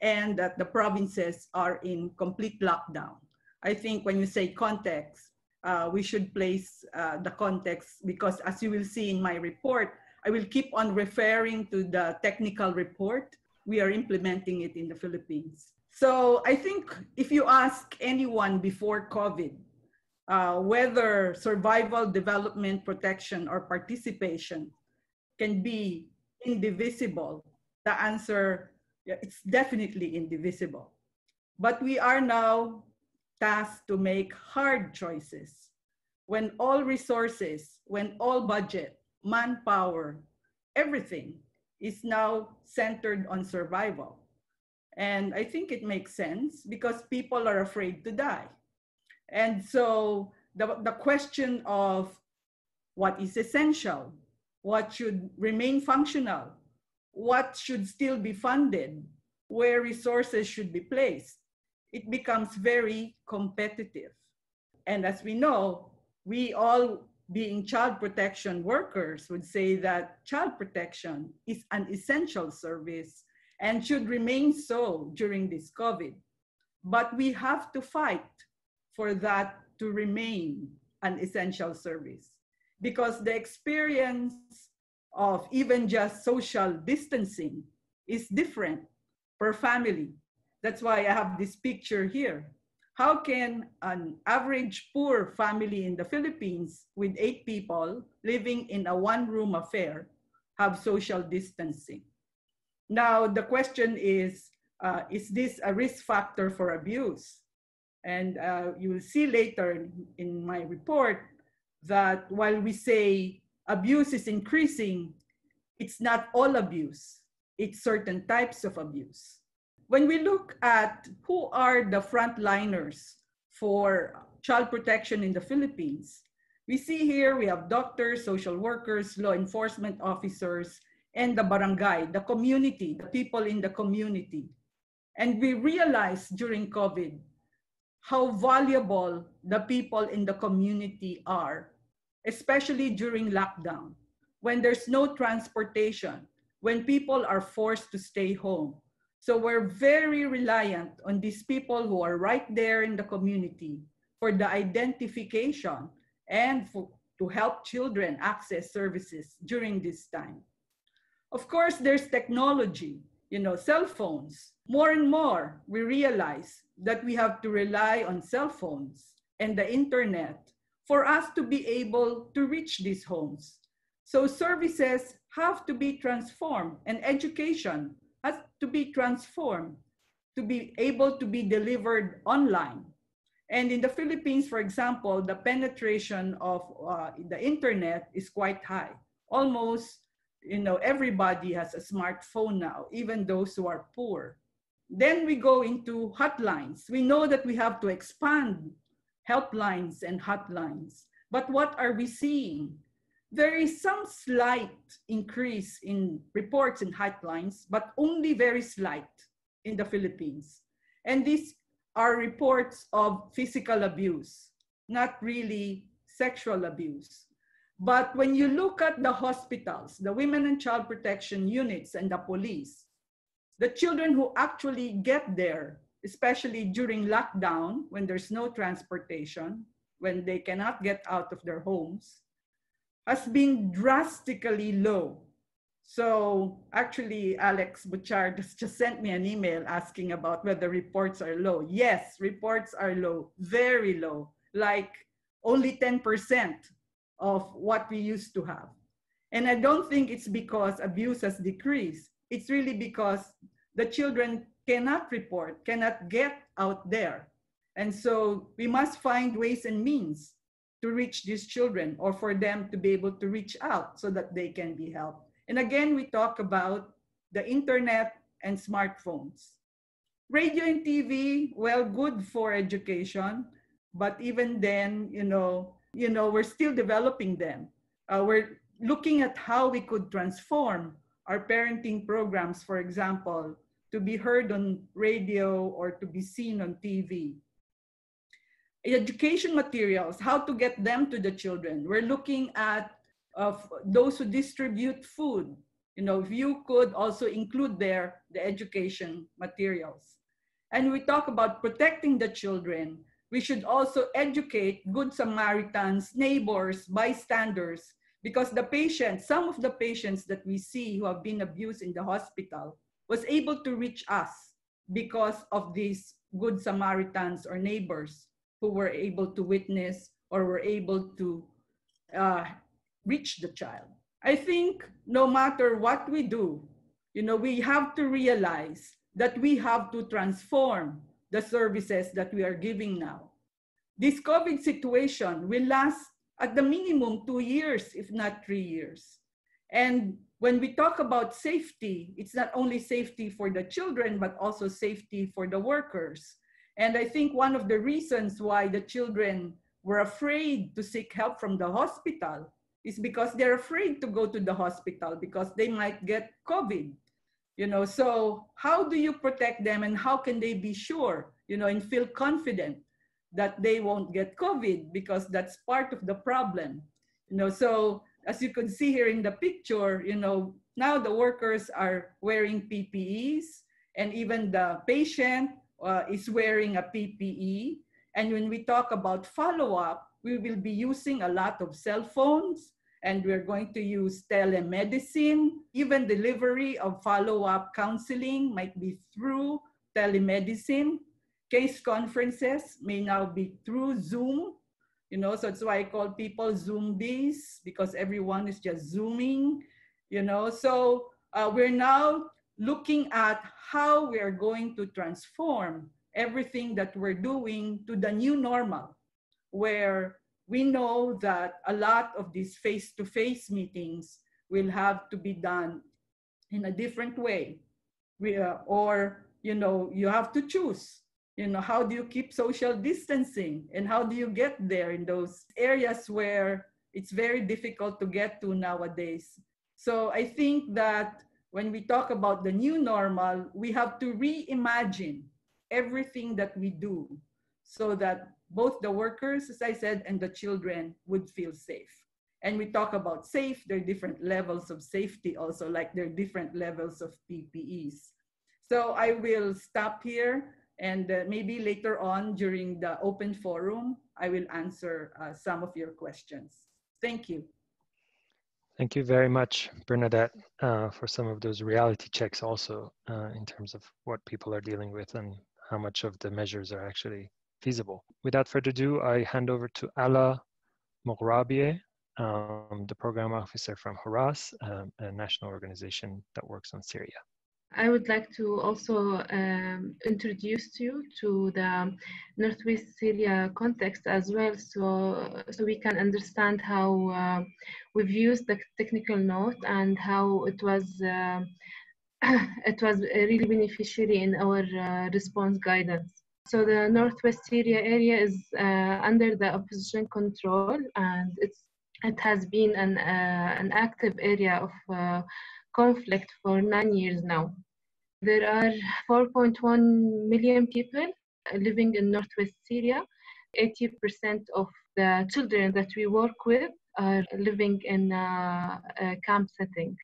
[SPEAKER 4] and that the provinces are in complete lockdown. I think when you say context, uh, we should place uh, the context because as you will see in my report, I will keep on referring to the technical report. We are implementing it in the Philippines. So I think if you ask anyone before COVID, uh, whether survival, development, protection, or participation can be indivisible, the answer, yeah, it's definitely indivisible. But we are now tasked to make hard choices when all resources, when all budget, manpower, everything is now centered on survival. And I think it makes sense because people are afraid to die. And so the, the question of what is essential, what should remain functional, what should still be funded, where resources should be placed, it becomes very competitive. And as we know, we all being child protection workers would say that child protection is an essential service and should remain so during this COVID. But we have to fight for that to remain an essential service because the experience of even just social distancing is different per family. That's why I have this picture here. How can an average poor family in the Philippines with eight people living in a one room affair have social distancing? Now, the question is, uh, is this a risk factor for abuse? And uh, you will see later in my report that while we say abuse is increasing, it's not all abuse, it's certain types of abuse. When we look at who are the frontliners for child protection in the Philippines, we see here we have doctors, social workers, law enforcement officers, and the barangay, the community, the people in the community. And we realized during COVID how valuable the people in the community are, especially during lockdown, when there's no transportation, when people are forced to stay home. So we're very reliant on these people who are right there in the community for the identification and for, to help children access services during this time. Of course, there's technology, you know, cell phones. More and more, we realize that we have to rely on cell phones and the internet for us to be able to reach these homes. So services have to be transformed and education has to be transformed to be able to be delivered online. And in the Philippines, for example, the penetration of uh, the internet is quite high. Almost you know, everybody has a smartphone now, even those who are poor. Then we go into hotlines. We know that we have to expand helplines and hotlines. But what are we seeing? There is some slight increase in reports in hotlines, but only very slight in the Philippines. And these are reports of physical abuse, not really sexual abuse. But when you look at the hospitals, the women and child protection units and the police, the children who actually get there, especially during lockdown, when there's no transportation, when they cannot get out of their homes, has been drastically low. So actually, Alex Butchart just sent me an email asking about whether reports are low. Yes, reports are low, very low, like only 10% of what we used to have. And I don't think it's because abuse has decreased. It's really because the children cannot report, cannot get out there. And so we must find ways and means to reach these children or for them to be able to reach out so that they can be helped. And again, we talk about the internet and smartphones. Radio and TV, well, good for education, but even then, you know, you know, we're still developing them. Uh, we're looking at how we could transform our parenting programs, for example, to be heard on radio or to be seen on TV. Education materials, how to get them to the children. We're looking at those who distribute food. You know, if you could also include there the education materials. And we talk about protecting the children we should also educate good Samaritans, neighbors, bystanders, because the patients, some of the patients that we see who have been abused in the hospital was able to reach us because of these good Samaritans or neighbors who were able to witness or were able to uh, reach the child. I think no matter what we do, you know, we have to realize that we have to transform the services that we are giving now. This COVID situation will last at the minimum two years, if not three years. And when we talk about safety, it's not only safety for the children, but also safety for the workers. And I think one of the reasons why the children were afraid to seek help from the hospital is because they're afraid to go to the hospital because they might get COVID you know. So how do you protect them and how can they be sure you know and feel confident that they won't get covid because that's part of the problem you know? So as you can see here in the picture you know now the workers are wearing ppes and even the patient uh, is wearing a ppe and when we talk about follow-up we will be using a lot of cell phones and we're going to use telemedicine. Even delivery of follow-up counseling might be through telemedicine. Case conferences may now be through Zoom. You know, so that's why I call people Zoombies because everyone is just Zooming, you know. So uh, we're now looking at how we are going to transform everything that we're doing to the new normal, where we know that a lot of these face-to-face meetings will have to be done in a different way. We, uh, or, you know, you have to choose, you know, how do you keep social distancing and how do you get there in those areas where it's very difficult to get to nowadays. So I think that when we talk about the new normal, we have to reimagine everything that we do so that both the workers, as I said, and the children would feel safe. And we talk about safe, there are different levels of safety also, like there are different levels of PPEs. So I will stop here and uh, maybe later on during the open forum, I will answer uh, some of your questions. Thank you.
[SPEAKER 1] Thank you very much, Bernadette, uh, for some of those reality checks also uh, in terms of what people are dealing with and how much of the measures are actually feasible. Without further ado, I hand over to Alla Moghrabieh, um, the program officer from Hurras, um, a national organization that works on Syria.
[SPEAKER 3] I would like to also um, introduce you to the Northwest Syria context as well, so, so we can understand how uh, we've used the technical note and how it was uh, [COUGHS] it was really beneficiary in our uh, response guidance. So the Northwest Syria area is uh, under the opposition control, and it's it has been an uh, an active area of uh, conflict for nine years now. There are 4.1 million people living in northwest Syria. 80% of the children that we work with are living in a, a camp setting.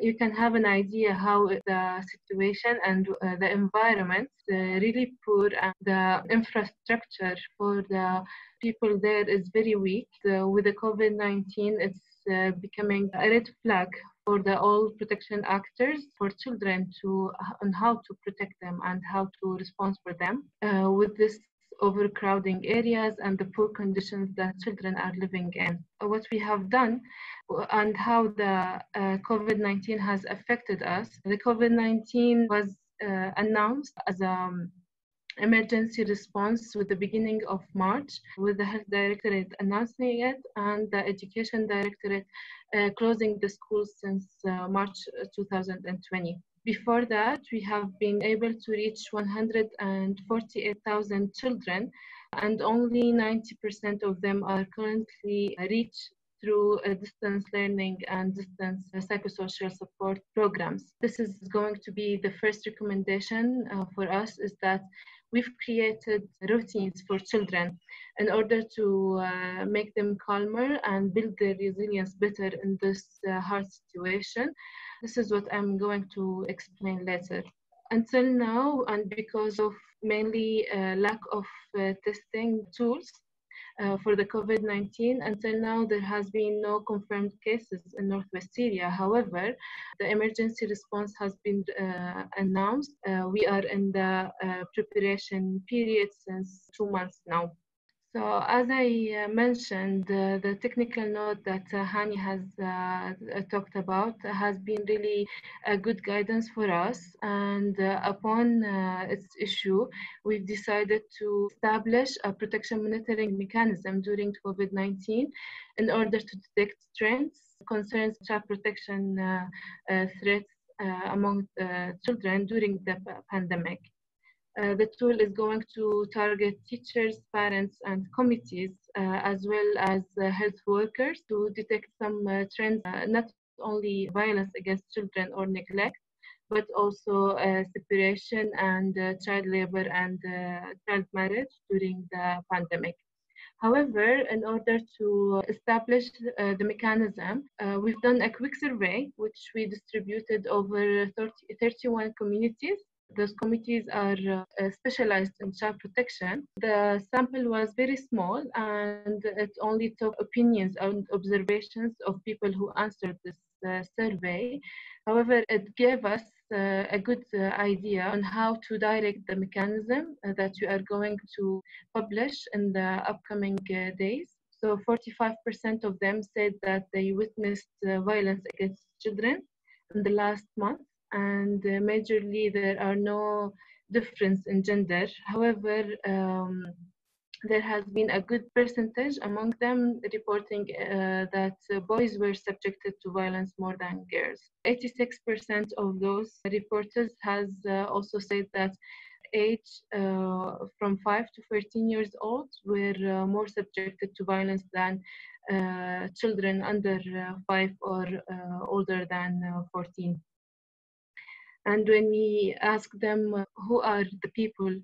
[SPEAKER 3] You can have an idea how the situation and uh, the environment uh, really poor and the infrastructure for the people there is very weak. Uh, with the COVID-19, it's uh, becoming a red flag for the all protection actors for children to on how to protect them and how to respond for them uh, with this overcrowding areas and the poor conditions that children are living in. What we have done and how the uh, COVID-19 has affected us. The COVID-19 was uh, announced as a um, emergency response with the beginning of March, with the Health Directorate announcing it and the Education Directorate uh, closing the schools since uh, March uh, 2020. Before that, we have been able to reach 148,000 children, and only 90% of them are currently reached through distance learning and distance psychosocial support programs. This is going to be the first recommendation uh, for us is that we've created routines for children in order to uh, make them calmer and build their resilience better in this uh, hard situation. This is what I'm going to explain later. Until now, and because of mainly uh, lack of uh, testing tools, uh, for the COVID-19. Until now, there has been no confirmed cases in Northwest Syria. However, the emergency response has been uh, announced. Uh, we are in the uh, preparation period since two months now. So as I uh, mentioned, uh, the technical note that uh, Hani has uh, talked about has been really a good guidance for us. And uh, upon uh, its issue, we've decided to establish a protection monitoring mechanism during COVID-19 in order to detect trends, concerns child protection threats among children during the pandemic. Uh, the tool is going to target teachers, parents, and committees, uh, as well as uh, health workers to detect some uh, trends, uh, not only violence against children or neglect, but also separation and child labor and child marriage during the pandemic. However, in order to establish uh, the mechanism, uh, we've done a quick survey, which we distributed over 30, 31 communities those committees are uh, specialized in child protection. The sample was very small and it only took opinions and observations of people who answered this uh, survey. However, it gave us uh, a good uh, idea on how to direct the mechanism uh, that we are going to publish in the upcoming uh, days. So 45% of them said that they witnessed violence against children in the last month, and majorly there are no difference in gender. However, um, there has been a good percentage among them reporting uh, that uh, boys were subjected to violence more than girls. 86% of those reporters has uh, also said that age uh, from 5 to 13 years old were uh, more subjected to violence than uh, children under 5 or older than 14. And when we ask them who are the people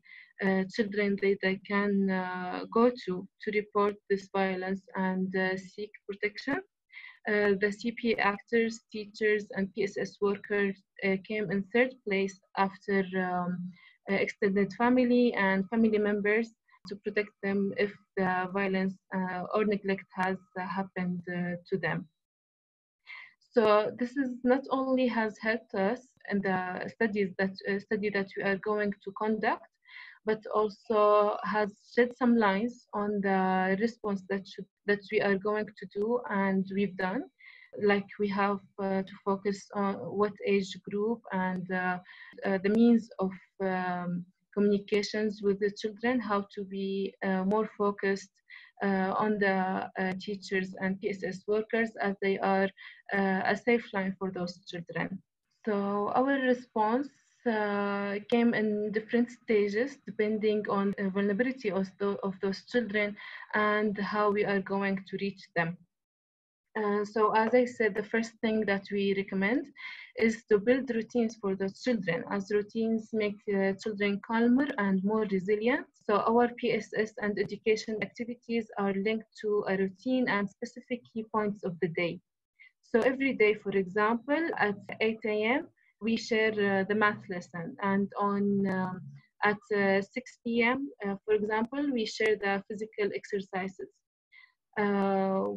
[SPEAKER 3] uh, children that they can uh, go to to report this violence and uh, seek protection. the CP actors, teachers, and PSS workers came in third place after um, extended family and family members to protect them if the violence uh, or neglect has uh, happened uh, to them. So this is not only has helped us in the studies that study that we are going to conduct, but also has shed some lines on the response that should, that we are going to do and we've done. Like we have uh, to focus on what age group and uh, uh, the means of um, communications with the children how to be uh, more focused uh, on the uh, teachers and pss workers as they are a safe line for those children so our response uh, came in different stages depending on the vulnerability of, the, of those children and how we are going to reach them. Uh, so as I said, the first thing that we recommend is to build routines for the children as routines make uh, children calmer and more resilient. So our PSS and education activities are linked to a routine and specific key points of the day. So every day, for example, at 8 a.m., we share uh, the math lesson and on um, at uh, 6 p.m. Uh, for example, we share the physical exercises.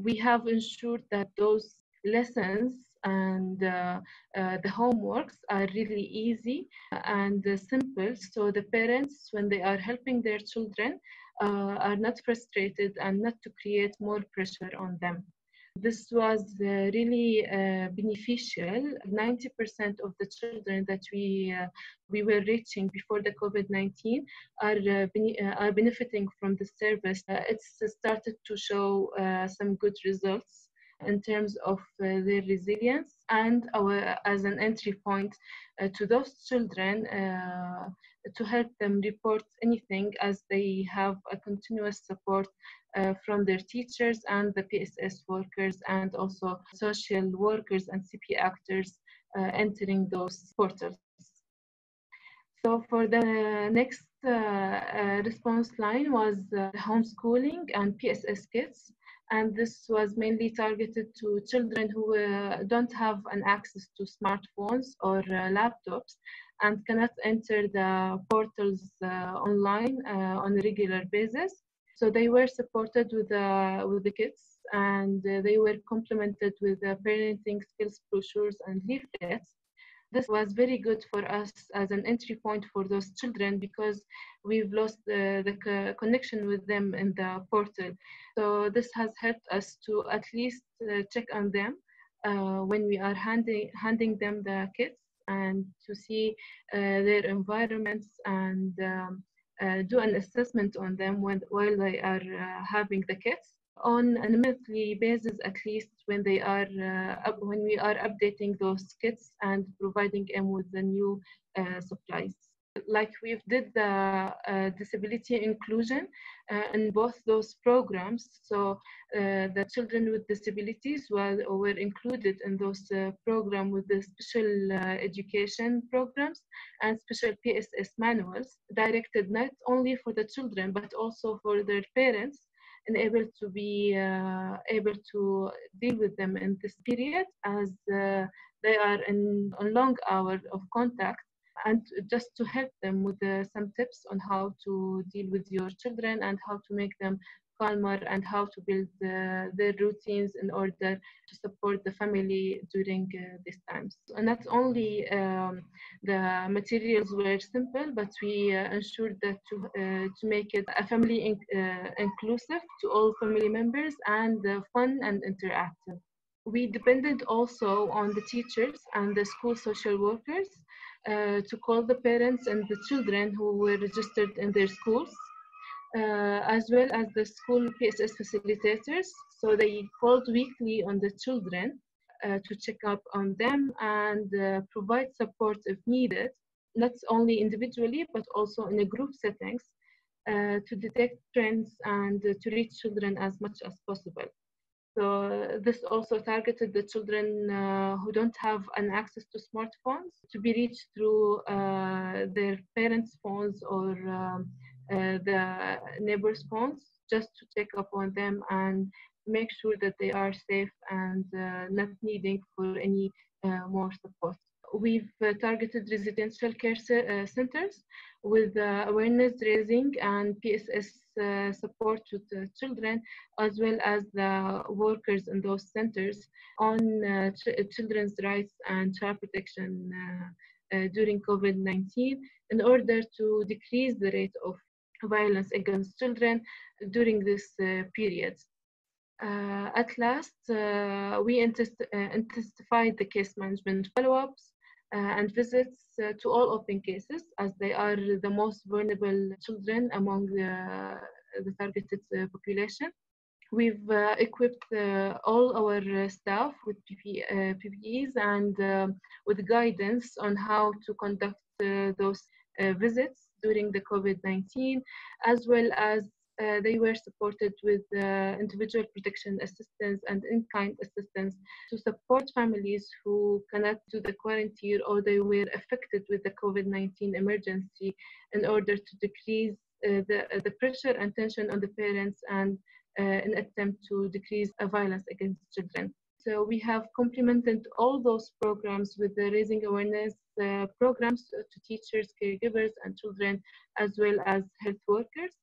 [SPEAKER 3] we have ensured that those lessons and uh, uh, the homeworks are really easy and uh, simple so the parents when they are helping their children are not frustrated and not to create more pressure on them this was uh, really uh, beneficial. 90% of the children that we uh, we were reaching before the COVID-19 are are benefiting from the service. it's started to show some good results in terms of uh, their resilience and our as an entry point uh, to those children uh, to help them report anything as they have a continuous support uh, from their teachers and the PSS workers and also social workers and CP actors uh, entering those portals. So for the next uh, uh response line was uh, homeschooling and PSS kits. And this was mainly targeted to children who uh, don't have an access to smartphones or laptops and cannot enter the portals online on a regular basis. So they were supported with, uh, with the kits and uh, they were complemented with uh, parenting skills brochures and leaflets. This was very good for us as an entry point for those children because we've lost the, the connection with them in the portal. So this has helped us to at least uh, check on them uh, when we are handing, handing them the kits and to see uh, their environments and um, uh, do an assessment on them when, while they are uh, having the kits on a monthly basis at least when they are uh, when we are updating those kits and providing them with the new supplies like we've did the uh, disability inclusion uh, in both those programs. So uh, the children with disabilities were, were included in those program with the special education programs and special PSS manuals directed not only for the children but also for their parents and able to be uh, able to deal with them in this period as uh, they are in a long hour of contact and just to help them with uh, some tips on how to deal with your children and how to make them and how to build uh, their routines in order to support the family during uh, these times. And not only um, the materials were simple, but we uh, ensured that to, uh, to make it a family in, uh, inclusive to all family members and fun and interactive. We depended also on the teachers and the school social workers uh, to call the parents and the children who were registered in their schools, uh, as well as the school PSS facilitators. So they called weekly on the children uh, to check up on them and uh, provide support if needed, not only individually, but also in a group settings uh, to detect trends and to reach children as much as possible. So this also targeted the children uh, who don't have an access to smartphones to be reached through uh, their parents' phones or um, uh, the neighbors' phones, just to check up on them and make sure that they are safe and uh, not needing for any uh, more support. We've uh, targeted residential care centers with awareness raising and PSS uh, support to the children as well as the workers in those centers on uh, ch children's rights and child protection uh, during COVID-19 in order to decrease the rate of violence against children during this period. Uh, at last, uh, we intensified the case management follow-ups uh, and visits uh, to all open cases as they are the most vulnerable children among the, the targeted uh, population. We've uh, equipped uh, all our staff with PP, PPEs and with guidance on how to conduct those visits during the COVID-19, as well as uh, they were supported with uh, individual protection assistance and in-kind assistance to support families who cannot do the quarantine or they were affected with the COVID-19 emergency in order to decrease uh, the, the pressure and tension on the parents and an attempt to decrease violence against children. So we have complemented all those programs with the raising awareness uh, programs to teachers, caregivers, and children, as well as health workers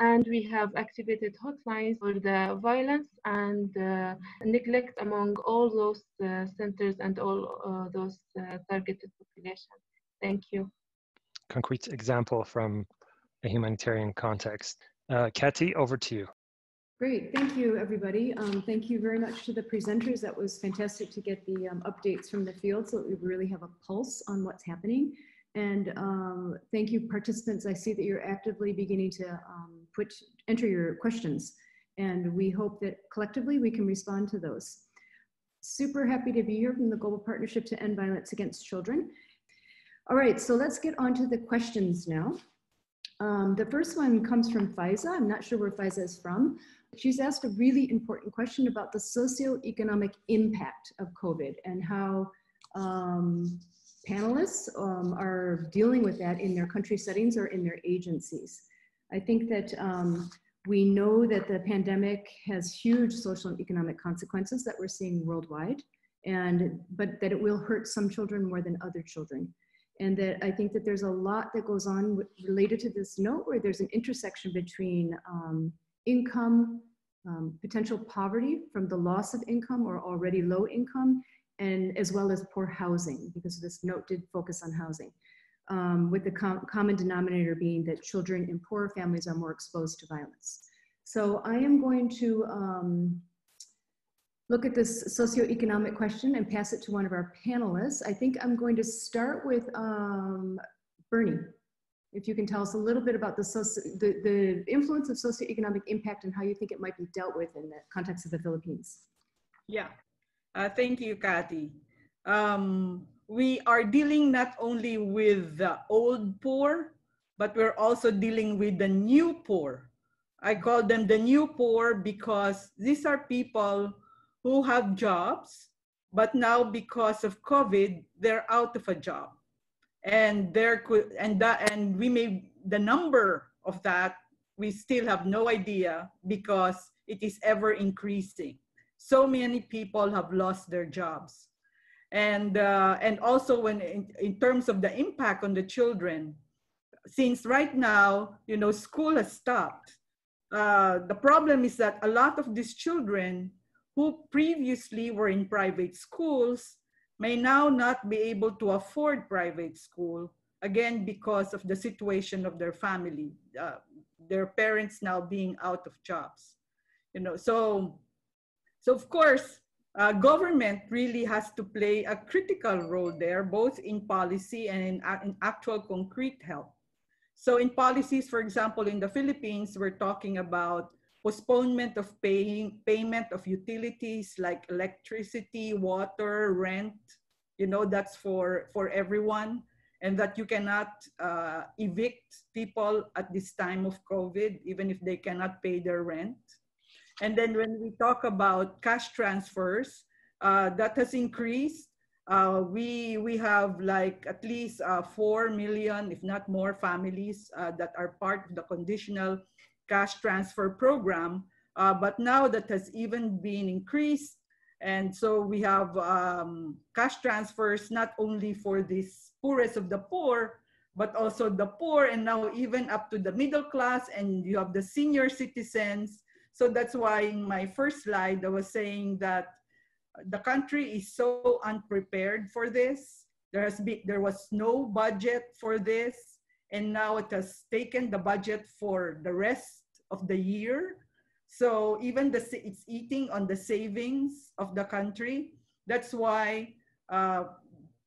[SPEAKER 3] and we have activated hotlines for the violence and uh, neglect among all those uh, centers and all uh, those uh, targeted populations. Thank you.
[SPEAKER 1] Concrete example from a humanitarian context. Uh, Kathy, over to you.
[SPEAKER 6] Great, thank you everybody. Um, thank you very much to the presenters. That was fantastic to get the um, updates from the field so that we really have a pulse on what's happening. And um, thank you, participants. I see that you're actively beginning to um, put enter your questions, and we hope that collectively we can respond to those. Super happy to be here from the Global Partnership to End Violence Against Children. All right, so let's get on to the questions now. Um, the first one comes from Faiza. I'm not sure where Faiza is from. She's asked a really important question about the socioeconomic impact of COVID and how um, panelists um, are dealing with that in their country settings or in their agencies. I think that um, we know that the pandemic has huge social and economic consequences that we're seeing worldwide, and but that it will hurt some children more than other children. And that I think that there's a lot that goes on related to this note where there's an intersection between um, income, um, potential poverty from the loss of income or already low income, and as well as poor housing, because this note did focus on housing, um, with the com common denominator being that children in poorer families are more exposed to violence. So I am going to um, look at this socioeconomic question and pass it to one of our panelists. I think I'm going to start with um, Bernie. If you can tell us a little bit about the, the, the influence of socioeconomic impact and how you think it might be dealt with in the context of the Philippines.
[SPEAKER 4] Yeah, uh, thank you, Kathy. Um, we are dealing not only with the old poor, but we're also dealing with the new poor. I call them the new poor because these are people who have jobs, but now because of COVID, they're out of a job. And there could and that and we may the number of that we still have no idea because it is ever increasing so many people have lost their jobs. And, uh, and also when in, in terms of the impact on the children, since right now, you know, school has stopped, uh, the problem is that a lot of these children who previously were in private schools may now not be able to afford private school, again, because of the situation of their family, uh, their parents now being out of jobs. You know, so, so of course, uh, government really has to play a critical role there, both in policy and in, in actual concrete help. So in policies, for example, in the Philippines, we're talking about postponement of paying payment of utilities like electricity, water, rent. You know, that's for, for everyone. And that you cannot uh, evict people at this time of COVID, even if they cannot pay their rent. And then when we talk about cash transfers, uh, that has increased. Uh, we, we have like at least uh, 4 million, if not more families uh, that are part of the conditional cash transfer program. Uh, but now that has even been increased. And so we have um, cash transfers not only for this poorest of the poor, but also the poor and now even up to the middle class and you have the senior citizens. So that's why in my first slide, I was saying that the country is so unprepared for this. There has been, there was no budget for this. And now it has taken the budget for the rest of the year. So even the, it's eating on the savings of the country. That's why uh,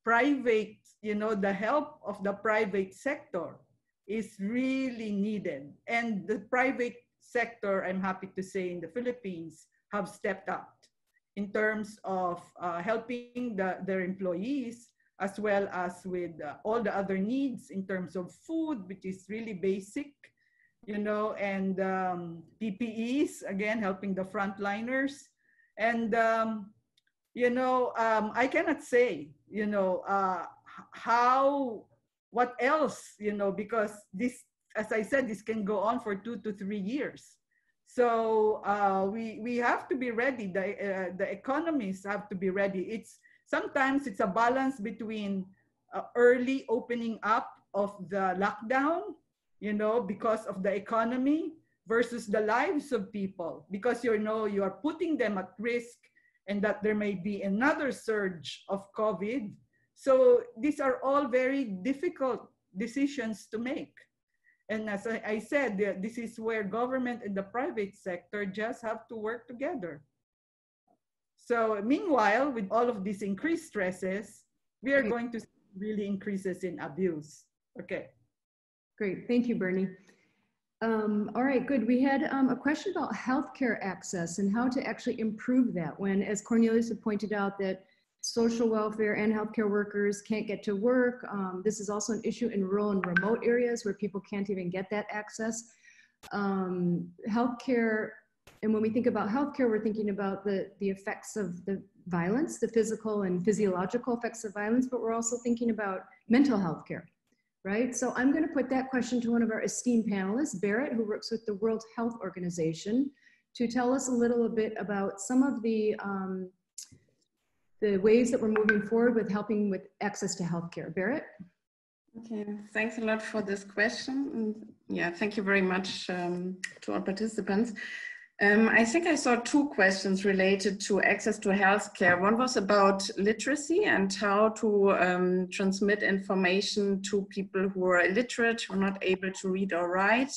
[SPEAKER 4] private, you know, the help of the private sector is really needed. And the private sector, I'm happy to say in the Philippines, have stepped up in terms of uh, helping the, their employees as well as with uh, all the other needs in terms of food, which is really basic, you know, and um, PPEs, again, helping the frontliners. And, um, you know, um, I cannot say, you know, uh, how, what else, you know, because this, as I said, this can go on for two to three years. So uh, we, we have to be ready. The, uh, the economies have to be ready. It's sometimes it's a balance between uh, early opening up of the lockdown, you know, because of the economy versus the lives of people, because you know you are putting them at risk and that there may be another surge of COVID. So these are all very difficult decisions to make. And as I, I said, this is where government and the private sector just have to work together. So meanwhile, with all of these increased stresses, we are going to see really increases in abuse. Okay.
[SPEAKER 6] Great, thank you, Bernie. Um, all right, good. We had um, a question about healthcare access and how to actually improve that when, as Cornelius had pointed out, that social welfare and healthcare workers can't get to work. Um, this is also an issue in rural and remote areas where people can't even get that access. Um, healthcare, and when we think about healthcare, we're thinking about the, the effects of the violence, the physical and physiological effects of violence, but we're also thinking about mental health care, right? So I'm gonna put that question to one of our esteemed panelists, Berit, who works with the World Health Organization, to tell us a little bit about some of the um, the ways that we're moving forward with helping with access to healthcare. Berit?
[SPEAKER 7] Okay, thanks a lot for this question. And yeah, thank you very much um, to all participants. Um, I think I saw two questions related to access to healthcare. One was about literacy and how to um, transmit information to people who are illiterate, who are not able to read or write.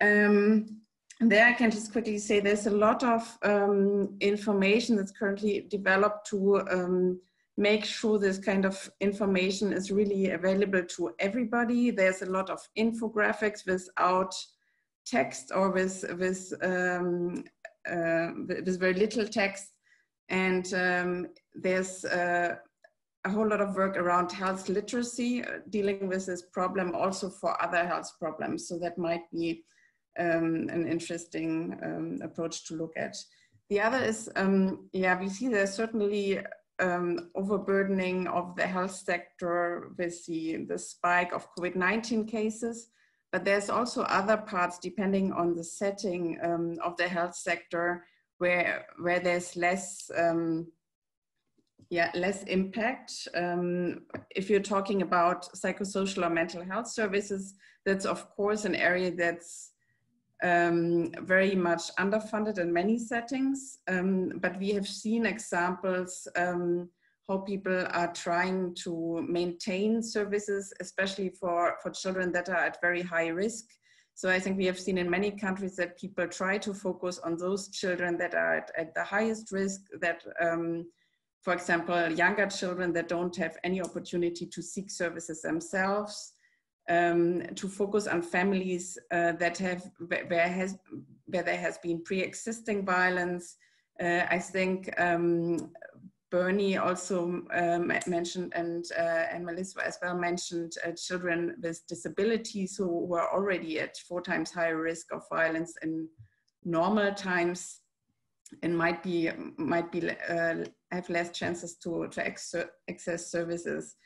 [SPEAKER 7] Um, there I can just quickly say there's a lot of um, information that's currently developed to um, make sure this kind of information is really available to everybody. There's a lot of infographics without text or with, with, um, uh, with very little text. And um, there's uh, a whole lot of work around health literacy, uh, dealing with this problem also for other health problems. So that might be um, an interesting um, approach to look at. The other is, um, yeah, we see there's certainly um, overburdening of the health sector with the, the spike of COVID-19 cases, but there's also other parts depending on the setting um, of the health sector where, where there's less, um, yeah, less impact. if you're talking about psychosocial or mental health services, that's of course an area that's um, very much underfunded in many settings, um, but we have seen examples um, how people are trying to maintain services, especially for, for children that are at very high risk. So I think we have seen in many countries that people try to focus on those children that are at, at the highest risk, that, um, for example, younger children that don't have any opportunity to seek services themselves, um, to focus on families uh, that have where has where there has been pre-existing violence. Uh, I think um, Bernie also um, mentioned and uh, and Neliswa as well mentioned uh, children with disabilities who were already at four times higher risk of violence in normal times and might be might be uh, have less chances to to access services.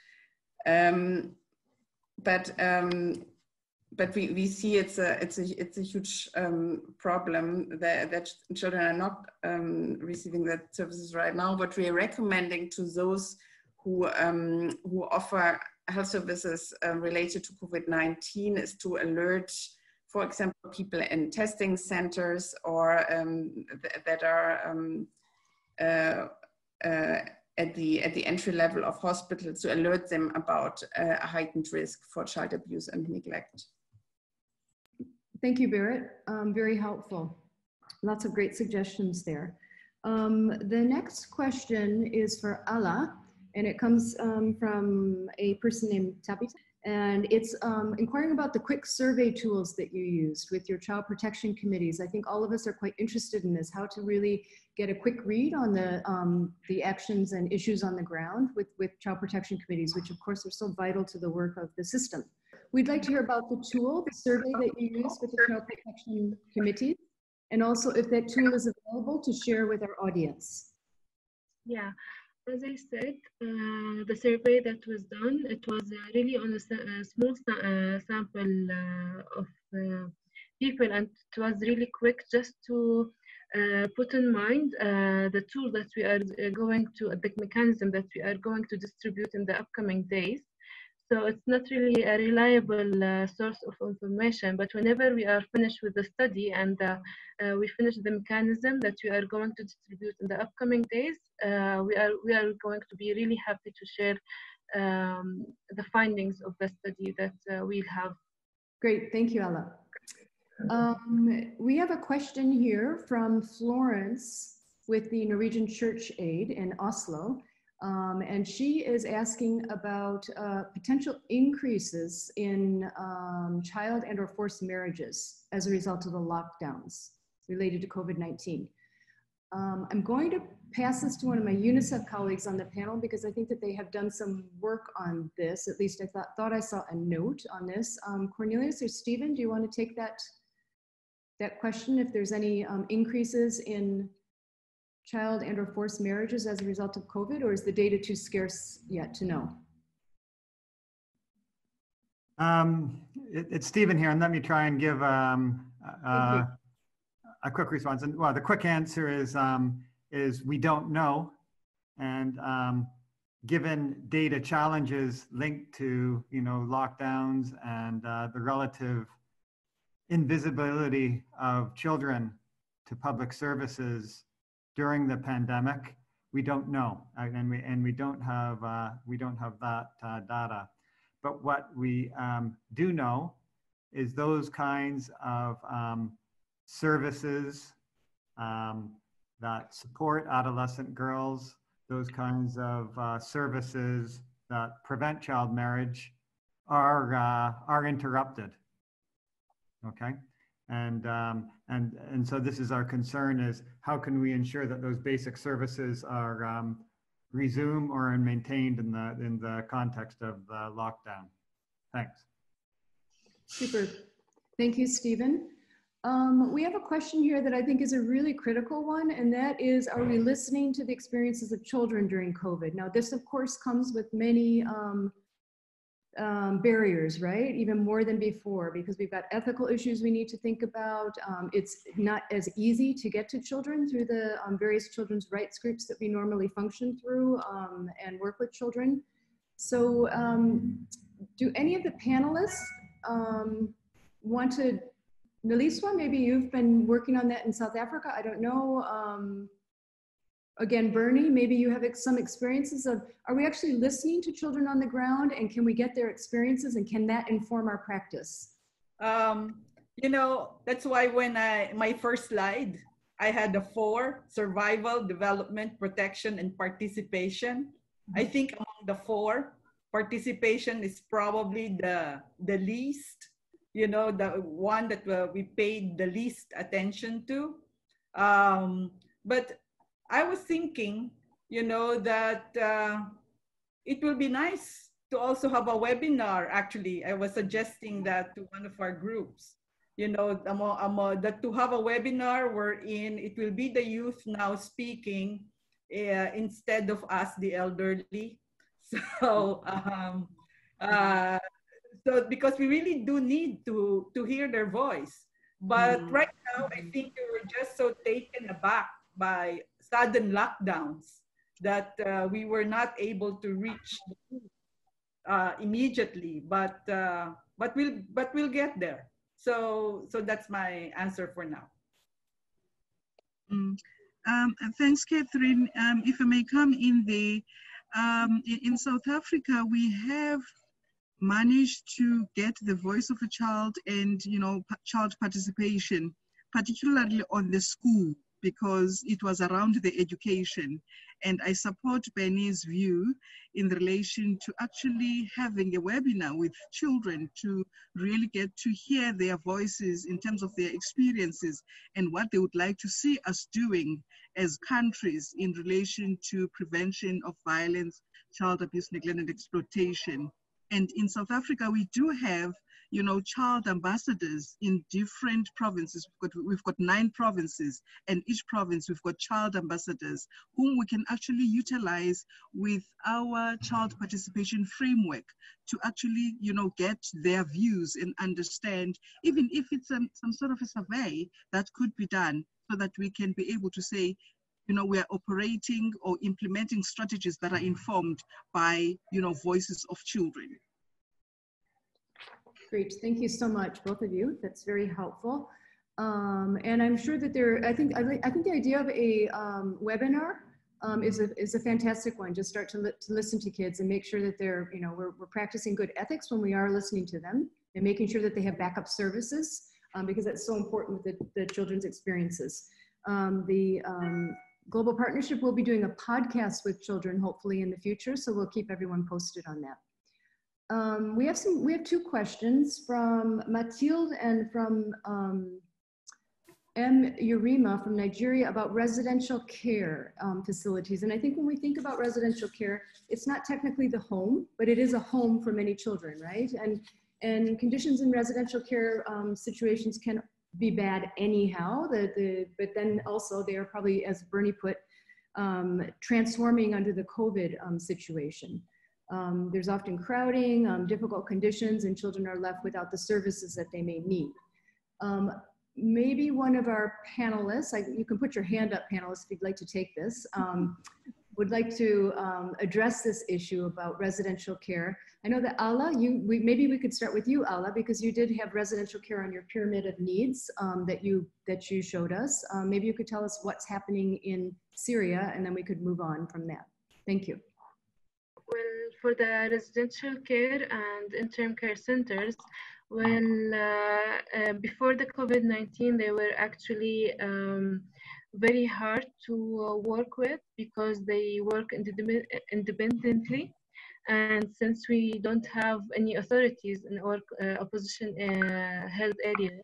[SPEAKER 7] Um, but um, but we, we see it's a it's a it's a huge um, problem that, that children are not um, receiving that services right now. What we are recommending to those who um, who offer health services uh, related to COVID-19 is to alert, for example, people in testing centers or um, th that are um, uh, uh, at the at the entry level of hospitals to alert them about uh, a heightened risk for child abuse and neglect.
[SPEAKER 6] Thank you, Berit. Um, very helpful. Lots of great suggestions there. Um, the next question is for Alla, and it comes um, from a person named Tabitha and it's um, inquiring about the quick survey tools that you used with your child protection committees. I think all of us are quite interested in this, how to really get a quick read on the, um, the actions and issues on the ground with, with child protection committees, which of course are so vital to the work of the system. We'd like to hear about the tool, the survey that you use with the child protection committees, and also if that tool is available to share with our audience.
[SPEAKER 3] Yeah, as I said, uh, the survey that was done, it was uh, really on a, a small uh, sample uh, of uh, people and it was really quick just to uh, put in mind the tool that we are going to, the mechanism that we are going to distribute in the upcoming days. So it's not really a reliable uh, source of information, but whenever we are finished with the study and uh, uh, we finish the mechanism that we are going to distribute in the upcoming days, uh, we, are, we are going to be really happy to share um, the findings of the study that uh, we'll have.
[SPEAKER 6] Great, thank you, Alla. Um, we have a question here from Florence with the Norwegian Church Aid in Oslo. Um, and she is asking about uh, potential increases in um, child and or forced marriages as a result of the lockdowns related to COVID-19. Um, I'm going to pass this to one of my UNICEF colleagues on the panel because I think that they have done some work on this. At least I thought, thought I saw a note on this. Um, Cornelius or Stephen, do you want to take that, that question if there's any um, increases in child and or forced marriages as a result of COVID, or is the data too scarce yet to know?
[SPEAKER 8] Um, it, it's Stephen here, and let me try and give um, uh, a quick response. And well, the quick answer is um, is we don't know, and um, given data challenges linked to you know lockdowns and uh, the relative invisibility of children to public services during the pandemic, we don't know, and we and we don't have uh, we don't have that uh, data. But what we um, do know is those kinds of um, services um, that support adolescent girls, those kinds of uh, services that prevent child marriage, are uh, are interrupted. Okay, and, um, and, and so this is our concern is how can we ensure that those basic services are um, resumed or maintained in the, in the context of the lockdown? Thanks.
[SPEAKER 6] Super. Thank you, Stephen. Um, we have a question here that I think is a really critical one, and that is, are we listening to the experiences of children during COVID? Now, this of course comes with many um, um, barriers, right? Even more than before, because we've got ethical issues we need to think about. Um, it's not as easy to get to children through the um, various children's rights groups that we normally function through um, and work with children. So um, do any of the panelists um, want to Neliswa, maybe you've been working on that in South Africa. I don't know. Again, Bernie, maybe you have some experiences of, are we actually listening to children on the ground and can we get their experiences and can that inform our practice?
[SPEAKER 4] Um, you know, that's why when I, my first slide, I had the four, survival, development, protection, and participation. I mm-hmm. think among the four, participation is probably the, the least, you know, the one that uh, we paid the least attention to. Um, but I was thinking, you know, that uh, it will be nice to also have a webinar. Actually, I was suggesting that to one of our groups, you know, that to have a webinar wherein it will be the youth now speaking uh, instead of us, the elderly. [LAUGHS] So, um, uh, so because we really do need to to hear their voice. But mm. right now, I think we were just so taken aback by sudden lockdowns that uh, we were not able to reach uh, immediately, but uh, but we'll but we'll get there. So so that's my answer for now.
[SPEAKER 5] Mm. Um, thanks, Catherine. Um, if I may come in the um, in, in South Africa, we have managed to get the voice of a child and you know child participation, particularly on the school because it was around the education. And I support Benny's view in relation to actually having a webinar with children to really get to hear their voices in terms of their experiences and what they would like to see us doing as countries in relation to prevention of violence, child abuse, neglect, and exploitation. And in South Africa, we do have you know, child ambassadors in different provinces. We've got, we've got nine provinces, and each province we've got child ambassadors whom we can actually utilize with our child participation framework to actually, you know, get their views and understand, even if it's some sort of a survey that could be done so that we can be able to say, you know, we are operating or implementing strategies that are informed by, you know, voices of children.
[SPEAKER 6] Great, thank you so much, both of you. That's very helpful. Um, and I'm sure that there, I think, I, I think the idea of a um, webinar um, is, a, is a fantastic one. Just start to, li to listen to kids and make sure that they're, you know, we're, we're practicing good ethics when we are listening to them and making sure that they have backup services um, because that's so important with the, the children's experiences. Um, the um, Global Partnership will be doing a podcast with children hopefully in the future, so we'll keep everyone posted on that. Um, we have some, we have two questions from Mathilde and from um, M. Urima from Nigeria about residential care um, facilities. And I think when we think about residential care, it's not technically the home, but it is a home for many children, right? And, and conditions in residential care um, situations can be bad anyhow, the, the, but then also they are probably, as Bernie put, um, transforming under the COVID um, situation. Um, there's often crowding, um, difficult conditions, and children are left without the services that they may need. Um, maybe one of our panelists, I, you can put your hand up panelists if you'd like to take this, um, would like to um, address this issue about residential care. I know that Alla, you, we, maybe we could start with you, Alla, because you did have residential care on your pyramid of needs um, that, you, that you showed us. maybe you could tell us what's happening in Syria, and then we could move on from that. Thank you
[SPEAKER 3] for the residential care and interim care centers, well, uh, uh, before the COVID-19, they were actually um, very hard to uh, work with because they work independently. And since we don't have any authorities in our uh, opposition uh, held area,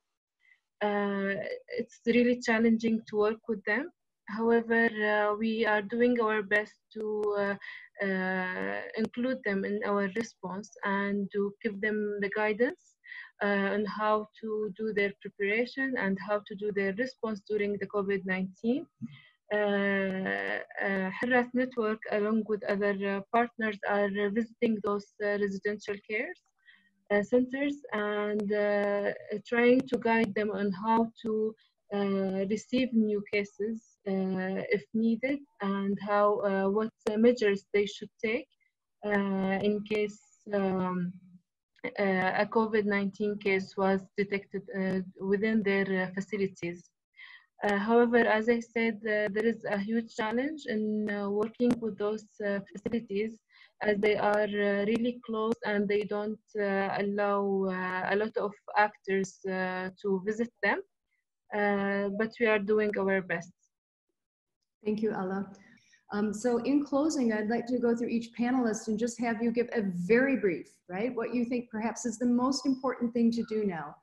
[SPEAKER 3] it's really challenging to work with them. However, we are doing our best to uh, include them in our response and to give them the guidance uh, on how to do their preparation and how to do their response during the COVID-19. Uh, uh, Hurras Network, along with other uh, partners, are visiting those uh, residential care uh, centers and trying to guide them on how to receive new cases uh, if needed and how uh, what measures they should take uh, in case um, a COVID-19 case was detected within their facilities. Uh, however, as I said, uh, there is a huge challenge in uh, working with those facilities as they are really close and they don't allow a lot of actors to visit them. but we are doing our best.
[SPEAKER 6] Thank you, Alla. Um, so in closing, I'd like to go through each panelist and just have you give a very brief, right? What you think perhaps is the most important thing to do now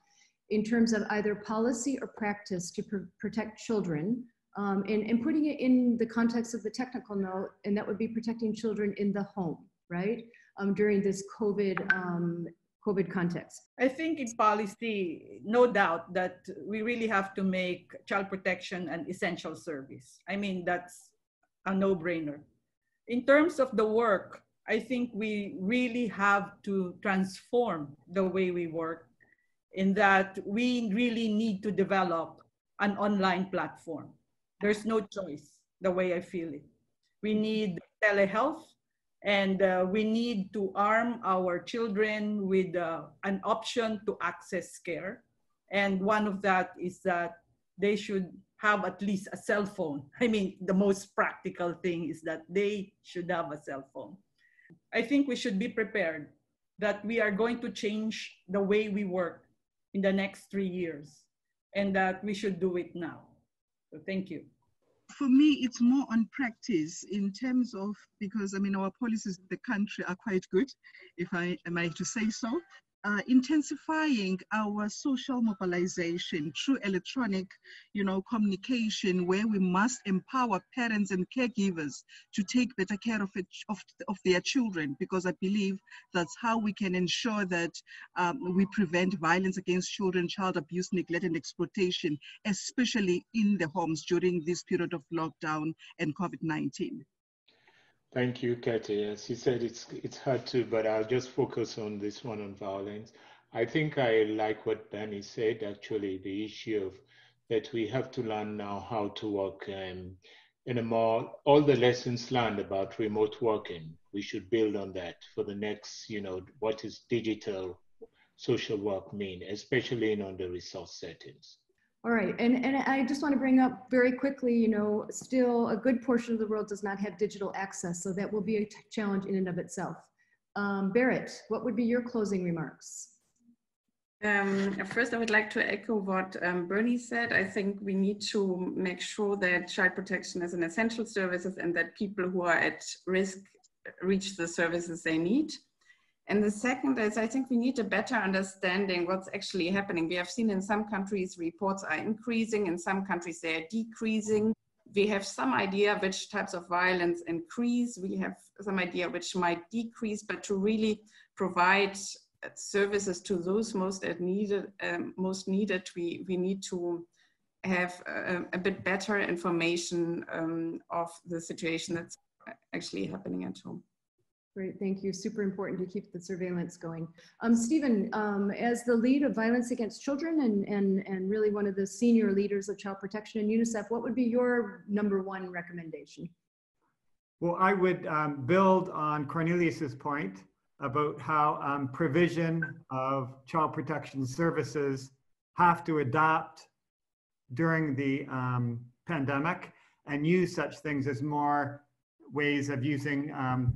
[SPEAKER 6] in terms of either policy or practice to pr protect children um, and, and putting it in the context of the technical note, and that would be protecting children in the home, right? Um, during this COVID, um, COVID context.
[SPEAKER 4] I think in policy, no doubt that we really have to make child protection an essential service. I mean, that's a no-brainer. In terms of the work, I think we really have to transform the way we work in that we really need to develop an online platform. There's no choice, the way I feel it. We need telehealth and uh, we need to arm our children with uh, an option to access care. And one of that is that they should have at least a cell phone. [LAUGHS] I mean, the most practical thing is that they should have a cell phone. I think we should be prepared that we are going to change the way we work in the next three years and that we should do it now. So thank you.
[SPEAKER 5] For me, it's more on practice in terms of, because I mean, our policies in the country are quite good, if I am I to say so uh, intensifying our social mobilization through electronic, you know, communication, where we must empower parents and caregivers to take better care of, it, of, of their children, because I believe that's how we can ensure that um, we prevent violence against children, child abuse, neglect, and exploitation, especially in the homes during this period of lockdown and COVID-19.
[SPEAKER 2] Thank you, Katie. As you said, it's it's hard to, but I'll just focus on this one on violence. I think I like what Danny said. Actually, the issue of that we have to learn now how to work um, in a more all the lessons learned about remote working. We should build on that for the next. You know, what is digital social work mean, especially in under resource settings.
[SPEAKER 6] All right, and, and I just want to bring up very quickly, you know, still a good portion of the world does not have digital access, so that will be a challenge in and of itself. Um, Berit, what would be your closing remarks?
[SPEAKER 7] Um, first, I would like to echo what um, Bernie said. I think we need to make sure that child protection is an essential service and that people who are at risk reach the services they need. And the second is I think we need a better understanding what's actually happening. We have seen in some countries reports are increasing, in some countries they are decreasing. We have some idea which types of violence increase. We have some idea which might decrease, but to really provide services to those most needed, um, most needed, we, we need to have a, a bit better information um, of the situation that's actually happening at home.
[SPEAKER 6] Great, thank you. Super important to keep the surveillance going. Um, Stephen, um, as the lead of violence against children and, and, and really one of the senior leaders of child protection in UNICEF, what would be your number one recommendation?
[SPEAKER 8] Well, I would um, build on Cornelius's point about how um, provision of child protection services have to adapt during the um, pandemic and use such things as more ways of using um,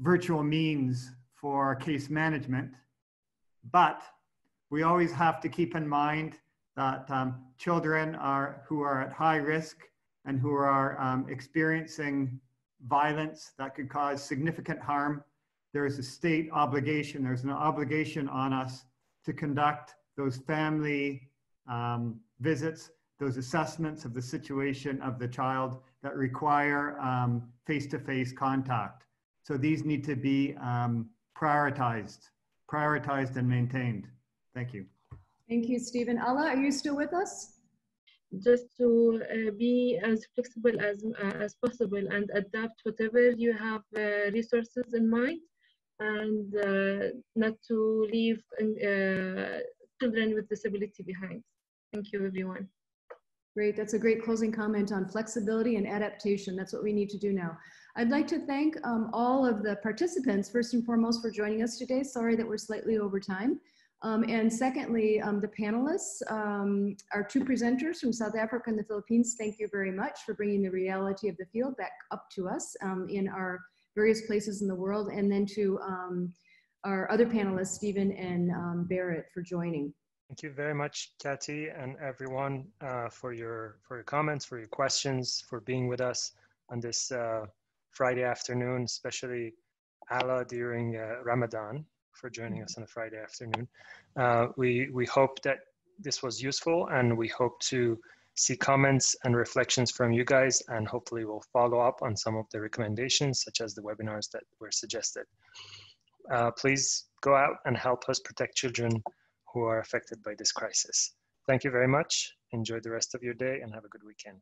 [SPEAKER 8] virtual means for case management, but we always have to keep in mind that um, children are who are at high risk and who are um, experiencing violence that could cause significant harm. There is a state obligation, there's an obligation on us to conduct those family um, visits, those assessments of the situation of the child that require um, face-to-face -face contact. So these need to be um, prioritized, prioritized and maintained. Thank you.
[SPEAKER 6] Thank you, Stephen. Alla, are you still with us?
[SPEAKER 3] Just to uh, be as flexible as, uh, as possible and adapt whatever you have uh, resources in mind and uh, not to leave uh, children with disability behind. Thank you, everyone.
[SPEAKER 6] Great, that's a great closing comment on flexibility and adaptation. That's what we need to do now. I'd like to thank um, all of the participants, first and foremost, for joining us today. Sorry that we're slightly over time. Um, and secondly, um, the panelists, um, our two presenters from South Africa and the Philippines, thank you very much for bringing the reality of the field back up to us um, in our various places in the world. And then to um, our other panelists, Stephen and um, Berit, for joining.
[SPEAKER 1] Thank you very much, Kathy, and everyone uh, for your for your comments, for your questions, for being with us on this uh, Friday afternoon, especially Alla during uh, Ramadan for joining us on a Friday afternoon. Uh, we, we hope that this was useful and we hope to see comments and reflections from you guys and hopefully we'll follow up on some of the recommendations such as the webinars that were suggested. Uh, please go out and help us protect children who are affected by this crisis. Thank you very much. Enjoy the rest of your day and have a good weekend.